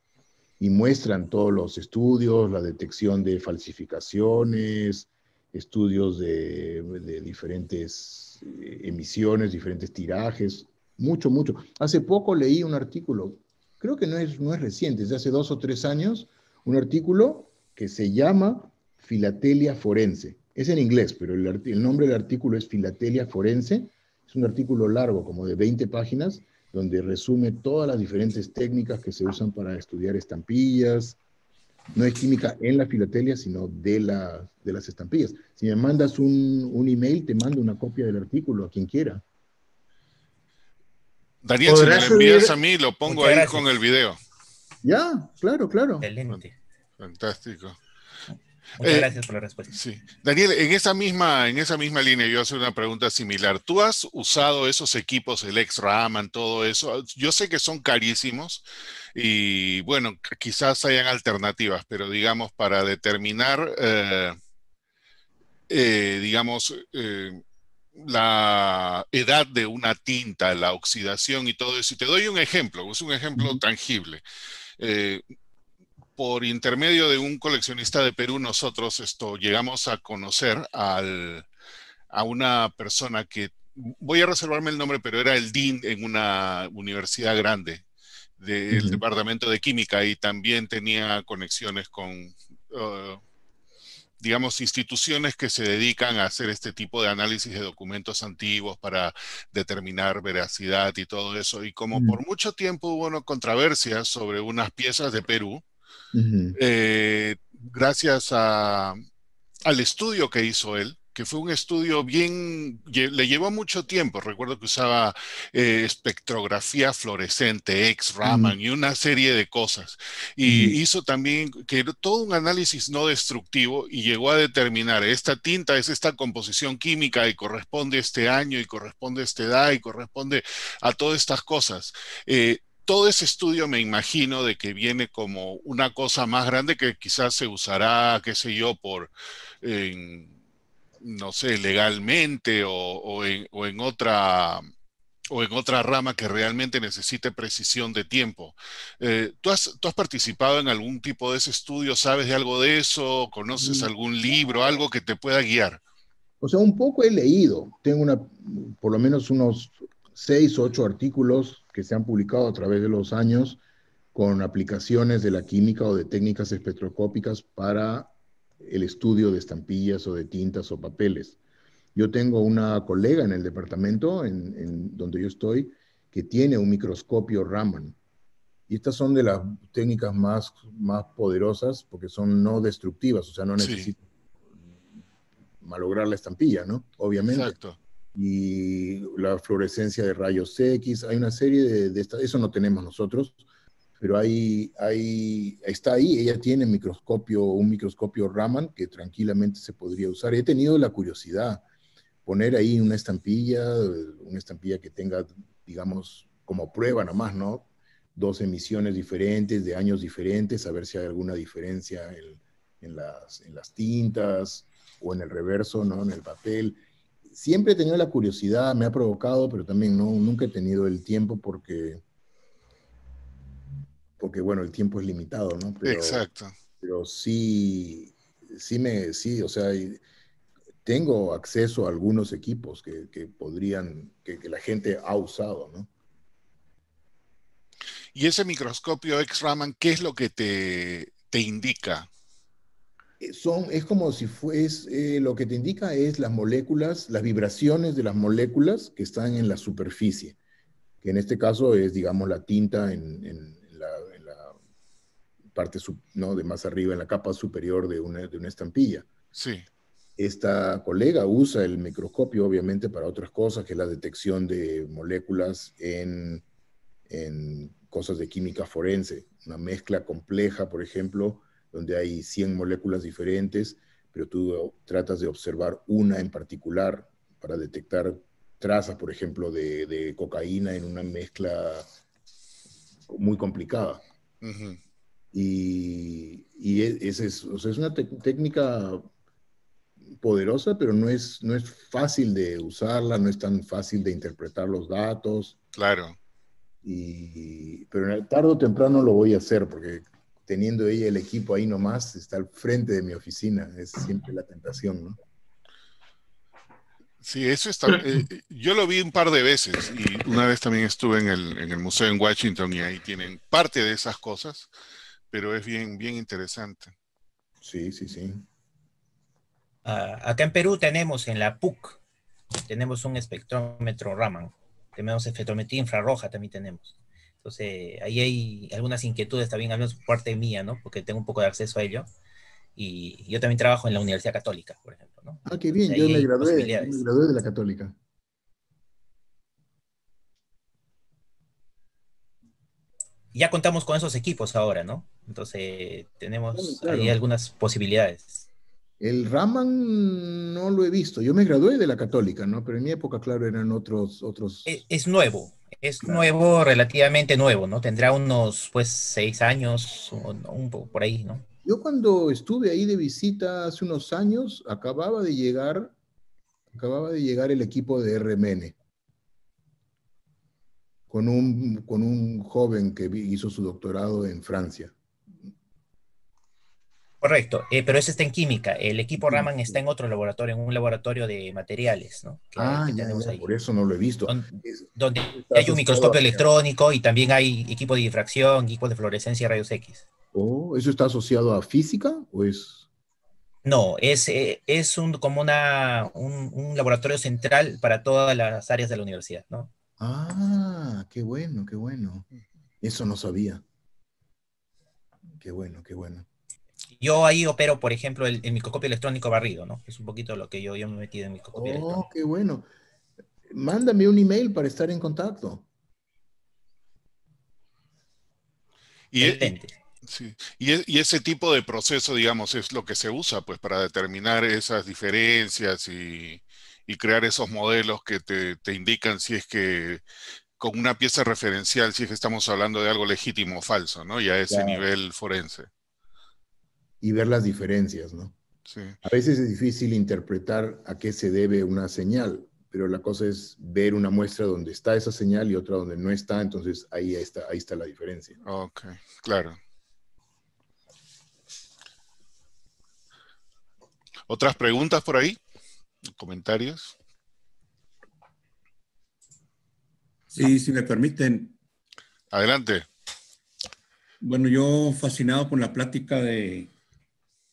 y muestran todos los estudios, la detección de falsificaciones, estudios de, diferentes eh, emisiones, diferentes tirajes, mucho, mucho. Hace poco leí un artículo, creo que no es, no es reciente, es de hace dos o tres años, un artículo que se llama Filatelia Forense. Es en inglés, pero el, el, nombre del artículo es Filatelia Forense. Es un artículo largo, como de 20 páginas, donde resume todas las diferentes técnicas que se usan para estudiar estampillas. No es química en la filatelia, sino de, la, de las estampillas. Si me mandas un, un email, te mando una copia del artículo a quien quiera. Daniel, si me lo envías a mí, lo pongo ahí con el video. Ya, claro, claro. Excelente. Fantástico. Muchas eh, gracias por la respuesta. Sí. Daniel, en esa, misma, en esa misma línea yo hacer una pregunta similar. ¿Tú has usado esos equipos, el X-Raman, todo eso? Yo sé que son carísimos y bueno, quizás hayan alternativas, pero digamos, para determinar, eh, eh, digamos, la edad de una tinta, la oxidación y todo eso. Y te doy un ejemplo, es un ejemplo tangible. Eh, por intermedio de un coleccionista de Perú, nosotros esto, llegamos a conocer al, a una persona que, voy a reservarme el nombre, pero era el DIN en una universidad grande del departamento de química y también tenía conexiones con uh, digamos, instituciones que se dedican a hacer este tipo de análisis de documentos antiguos para determinar veracidad y todo eso. Y como por mucho tiempo hubo una controversia sobre unas piezas de Perú, eh, gracias a, al estudio que hizo él, que fue un estudio bien, le llevó mucho tiempo. Recuerdo que usaba eh, espectrografía fluorescente, X-Raman y una serie de cosas. Y hizo también que todo un análisis no destructivo y llegó a determinar esta tinta es esta composición química y corresponde a este año y corresponde a esta edad y corresponde a todas estas cosas. Eh, todo ese estudio me imagino de que viene como una cosa más grande que quizás se usará, qué sé yo, por no sé, legalmente o, en, otra o en otra rama que realmente necesite precisión de tiempo. Eh, ¿tú, has, ¿tú, has, participado en algún tipo de ese estudio? ¿Sabes de algo de eso? ¿Conoces mm. algún libro, algo que te pueda guiar? O sea, un poco he leído. Tengo una, por lo menos unos seis o ocho artículos que se han publicado a través de los años con aplicaciones de la química o de técnicas espectroscópicas para el estudio de estampillas o de tintas o papeles. Yo tengo una colega en el departamento en, donde yo estoy que tiene un microscopio Raman. Y estas son de las técnicas más, más poderosas porque son no destructivas, o sea, no necesitan malograr la estampilla, ¿no? Obviamente. Exacto. Y la fluorescencia de rayos X, hay una serie de, de estas, eso no tenemos nosotros, pero ahí, ahí, está ahí, ella tiene microscopio, un microscopio Raman que tranquilamente se podría usar. He tenido la curiosidad, poner ahí una estampilla, una estampilla que tenga, digamos, como prueba nomás, ¿no? Dos emisiones diferentes, de años diferentes, a ver si hay alguna diferencia en, las, en las tintas o en el reverso, ¿no? En el papel. Siempre he tenido la curiosidad, me ha provocado, pero también no, nunca he tenido el tiempo porque porque bueno, el tiempo es limitado, ¿no? Exacto. Pero sí, sí me, sí, o sea, tengo acceso a algunos equipos que, podrían, que, la gente ha usado, ¿no? Y ese microscopio X-Raman, ¿qué es lo que te, te indica? Eh, son, es como si fuese, eh, lo que te indica es las moléculas, las vibraciones de las moléculas que están en la superficie, que en este caso es, digamos, la tinta en parte ¿no? de más arriba, en la capa superior de una, de una estampilla. Sí. Esta colega usa el microscopio, obviamente, para otras cosas, que es la detección de moléculas en, en cosas de química forense. Una mezcla compleja, por ejemplo, donde hay 100 moléculas diferentes, pero tú tratas de observar una en particular para detectar trazas, por ejemplo, de, de cocaína en una mezcla muy complicada. Ujú. Y, y e- ese es, o sea, es una técnica poderosa, pero no es, no es fácil de usarla, no es tan fácil de interpretar los datos. Claro. Y, pero tarde o temprano lo voy a hacer, porque teniendo ella el equipo ahí nomás, está al frente de mi oficina, es siempre la tentación, ¿no? Sí, eso está. eh, eh, yo lo vi un par de veces y una vez también estuve en el, en el museo en Washington y ahí tienen parte de esas cosas, pero es bien, bien interesante. Sí, sí, sí. Ah, acá en Perú tenemos en la PUC, tenemos un espectrómetro Raman, tenemos espectrometría infrarroja también tenemos. Entonces, ahí hay algunas inquietudes también, al menos por parte mía, ¿no? Porque tengo un poco de acceso a ello. Y yo también trabajo en la Universidad Católica, por ejemplo, ¿no? Ah, qué bien, yo me gradué, yo me gradué de la católica. Ya contamos con esos equipos ahora, ¿no? Entonces, tenemos Claro, claro. ahí algunas posibilidades. El Raman no lo he visto. Yo me gradué de la católica, ¿no? Pero en mi época, claro, eran otros, otros. E- Es nuevo, es nuevo, relativamente nuevo, ¿no? Tendrá unos, pues, seis años, no, un poco por ahí, ¿no? Yo cuando estuve ahí de visita hace unos años, acababa de llegar, acababa de llegar el equipo de RMN. Con un, con un joven que hizo su doctorado en Francia. Correcto, eh, pero ese está en química. El equipo Raman está en otro laboratorio, en un laboratorio de materiales, ¿no? Que, Ah, ya, tenemos ya, ahí. por eso no lo he visto. Don- donde hay un microscopio electrónico y también hay equipo de difracción, equipo de fluorescencia y rayos X. Oh, ¿Eso está asociado a física o es...? No, es, eh, es un, como una, un, un laboratorio central para todas las áreas de la universidad, ¿no? Ah, qué bueno, qué bueno. Eso no sabía. Qué bueno, qué bueno. Yo ahí opero, por ejemplo, el, el microscopio electrónico barrido, ¿no? Es un poquito lo que yo, yo me he metido en microscopio Oh, electrónico. qué bueno. Mándame un email para estar en contacto. Y, e- sí, y e- y ese tipo de proceso, digamos, es lo que se usa pues para determinar esas diferencias y, y crear esos modelos que te, te indican si es que con una pieza referencial, si es que estamos hablando de algo legítimo o falso, ¿no? Y a ese Claro. nivel forense. Y ver las diferencias, ¿no? Sí. A veces es difícil interpretar a qué se debe una señal, pero la cosa es ver una muestra donde está esa señal y otra donde no está, entonces ahí está, ahí está la diferencia. Ok, claro. ¿Otras preguntas por ahí? ¿Comentarios? Sí, si me permiten. Adelante. Bueno, yo fascinado con la plática de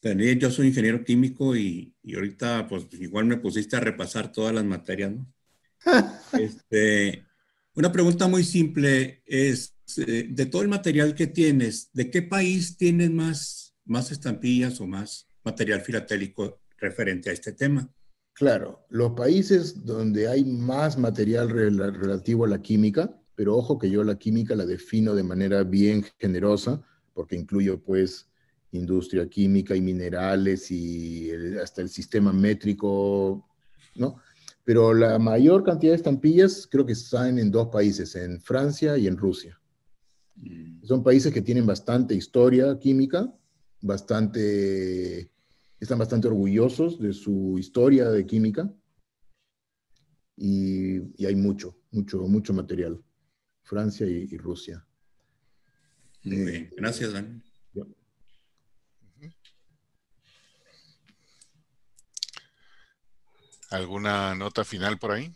yo soy ingeniero químico y, y ahorita pues igual me pusiste a repasar todas las materias, ¿no? [laughs] Este, una pregunta muy simple es, eh, de todo el material que tienes, ¿de qué país tienes más, más estampillas o más material filatélico referente a este tema? Claro, los países donde hay más material rela- relativo a la química, pero ojo que yo la química la defino de manera bien generosa, porque incluyo pues industria química y minerales y el- hasta el sistema métrico, ¿no? Pero la mayor cantidad de estampillas creo que están en dos países, en Francia y en Rusia. Son países que tienen bastante historia química, bastante, están bastante orgullosos de su historia de química y, y hay mucho, mucho, mucho material. Francia y, y Rusia. Muy bien, gracias, Daniel. ¿Alguna nota final por ahí?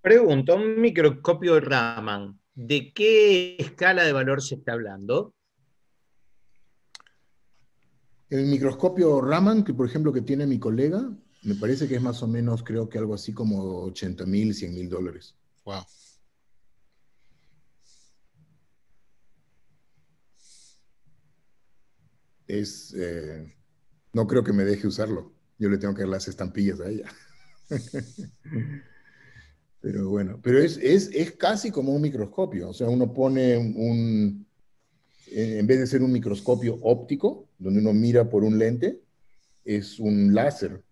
Pregunta, un microscopio Raman, ¿de qué escala de valor se está hablando? El microscopio Raman, que por ejemplo que tiene mi colega, me parece que es más o menos, creo que algo así como 80 mil, 100 mil dólares. Wow. Es, eh, no creo que me deje usarlo. Yo le tengo que dar las estampillas a ella. [laughs] Pero bueno, pero es, es, es casi como un microscopio. O sea, uno pone un, en vez de ser un microscopio óptico, donde uno mira por un lente, es un láser.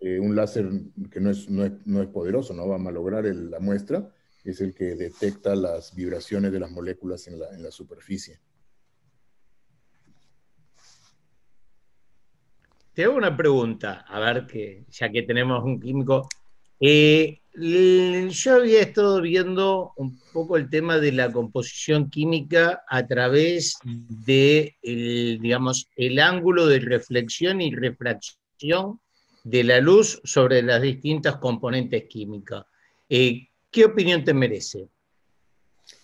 Eh, un láser que no es, no es, no es poderoso, no va a malograr el- la muestra. es el que detecta las vibraciones de las moléculas en la, en la superficie. Te hago una pregunta, a ver que ya que tenemos un químico. Eh, yo había estado viendo un poco el tema de la composición química a través de el, digamos, el ángulo de reflexión y refracción de la luz sobre las distintas componentes químicas. Eh, ¿Qué opinión te merece?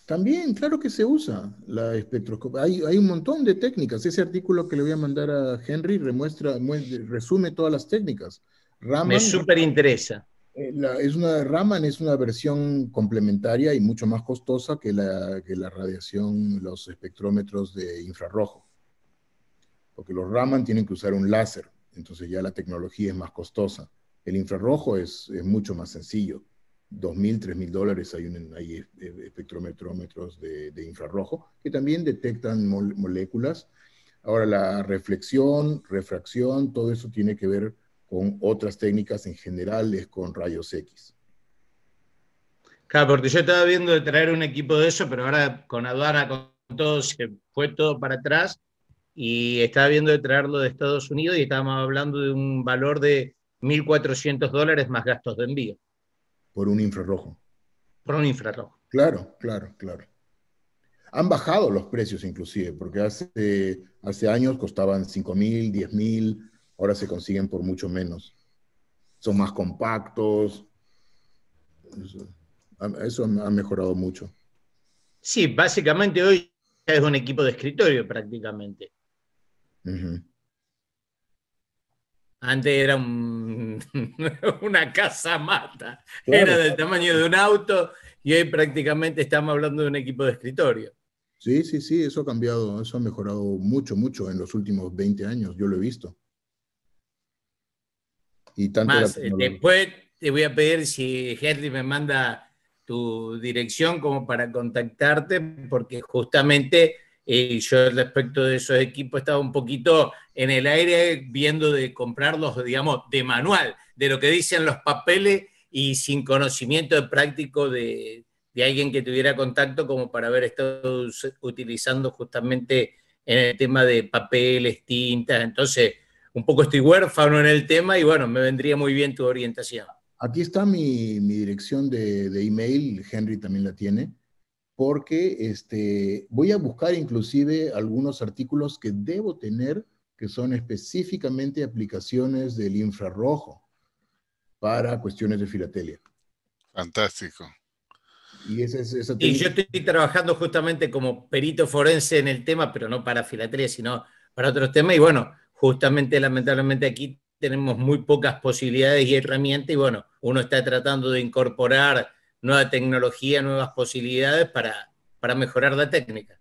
También, claro que se usa la espectroscopia. Hay, hay, un montón de técnicas. Ese artículo que le voy a mandar a Henry remuestra, resume todas las técnicas. Raman, Me súper interesa. Eh, es una, Raman es una versión complementaria y mucho más costosa que la, que la radiación, los espectrómetros de infrarrojo. Porque los Raman tienen que usar un láser, entonces ya la tecnología es más costosa. El infrarrojo es, es mucho más sencillo 2.000, 3.000 dólares hay, un, hay eh, espectrometrómetros de, de, infrarrojo que también detectan moléculas. Ahora, la reflexión, refracción, todo eso tiene que ver con otras técnicas en general, es con rayos X. Claro, porque yo estaba viendo de traer un equipo de eso, pero ahora con aduana, con todo, se fue todo para atrás y estaba viendo de traerlo de Estados Unidos y estábamos hablando de un valor de 1.400 dólares más gastos de envío por un infrarrojo. Por un infrarrojo. Claro, claro, claro. Han bajado los precios inclusive, porque hace, hace años costaban 5 mil, 10 mil, ahora se consiguen por mucho menos. Son más compactos. Eso, ha mejorado mucho. Sí, básicamente hoy es un equipo de escritorio prácticamente. Antes era [laughs] una casa mata, era del tamaño de un auto y hoy prácticamente estamos hablando de un equipo de escritorio. Sí, sí, sí, eso ha cambiado, eso ha mejorado mucho, mucho en los últimos 20 años, yo lo he visto. Y tanto Más, eh, después te voy a pedir si Henry me manda tu dirección como para contactarte, porque justamente y yo respecto de esos equipos estaba un poquito en el aire viendo de comprarlos, digamos, de manual, de lo que dicen los papeles y sin conocimiento práctico de, de alguien que tuviera contacto como para haber estado utilizando justamente en el tema de papeles, tintas. Entonces, un poco estoy huérfano en el tema y bueno, me vendría muy bien tu orientación. Aquí está mi, mi dirección de, de email, Henry también la tiene porque este, voy a buscar inclusive algunos artículos que debo tener que son específicamente aplicaciones del infrarrojo para cuestiones de filatelia. Fantástico. Y, yo estoy trabajando justamente como perito forense en el tema, pero no para filatelia, sino para otros temas. Y bueno, justamente lamentablemente aquí tenemos muy pocas posibilidades y herramientas y bueno, uno está tratando de incorporar nueva tecnología, nuevas posibilidades para, para mejorar la técnica.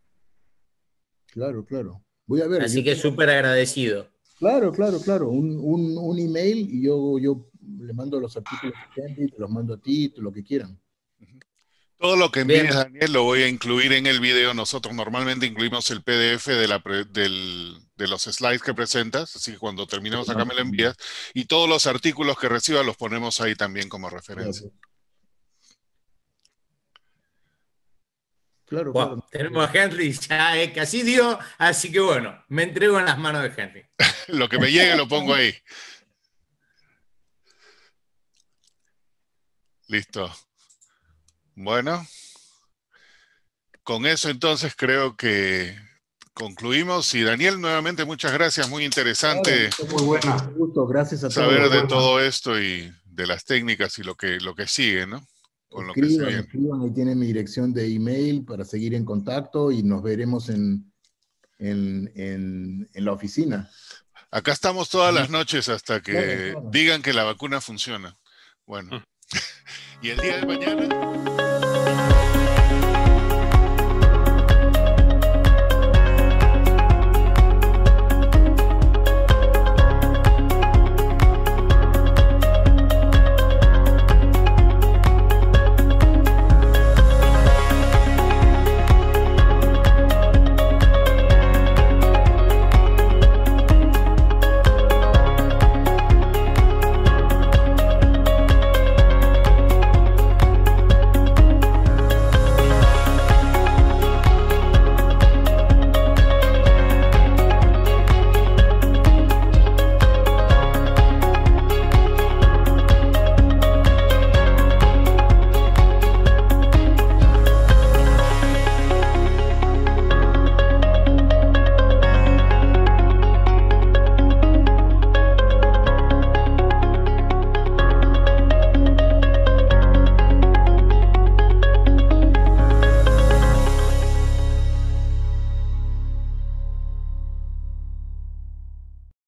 Claro, claro. Voy a ver. Así que súper agradecido. Claro, claro, claro. Un, un, un, email y yo, yo le mando los artículos a Henry, te los mando a ti, lo que quieran. Todo lo que envíes, Daniel, lo voy a incluir en el video. Nosotros normalmente incluimos el PDF de, la del, de los slides que presentas, así que cuando terminemos acá me lo envías. Y todos los artículos que reciba los ponemos ahí también como referencia. Claro, Tenemos a Henry ya es casi dio, así que bueno, me entrego en las manos de Henry. [laughs] lo que me llegue lo pongo ahí. Listo. Bueno, con eso entonces creo que concluimos. Y Daniel, nuevamente muchas gracias, muy interesante. muy buena. Gusto. Gracias a todos. Saber de todo esto y de las técnicas y lo que, lo que sigue, ¿no? Escriban, ahí tienen mi dirección de email para seguir en contacto y nos veremos en, en, la oficina. Acá estamos todas las noches hasta que digan que la vacuna funciona. Bueno, [laughs] y el día de mañana...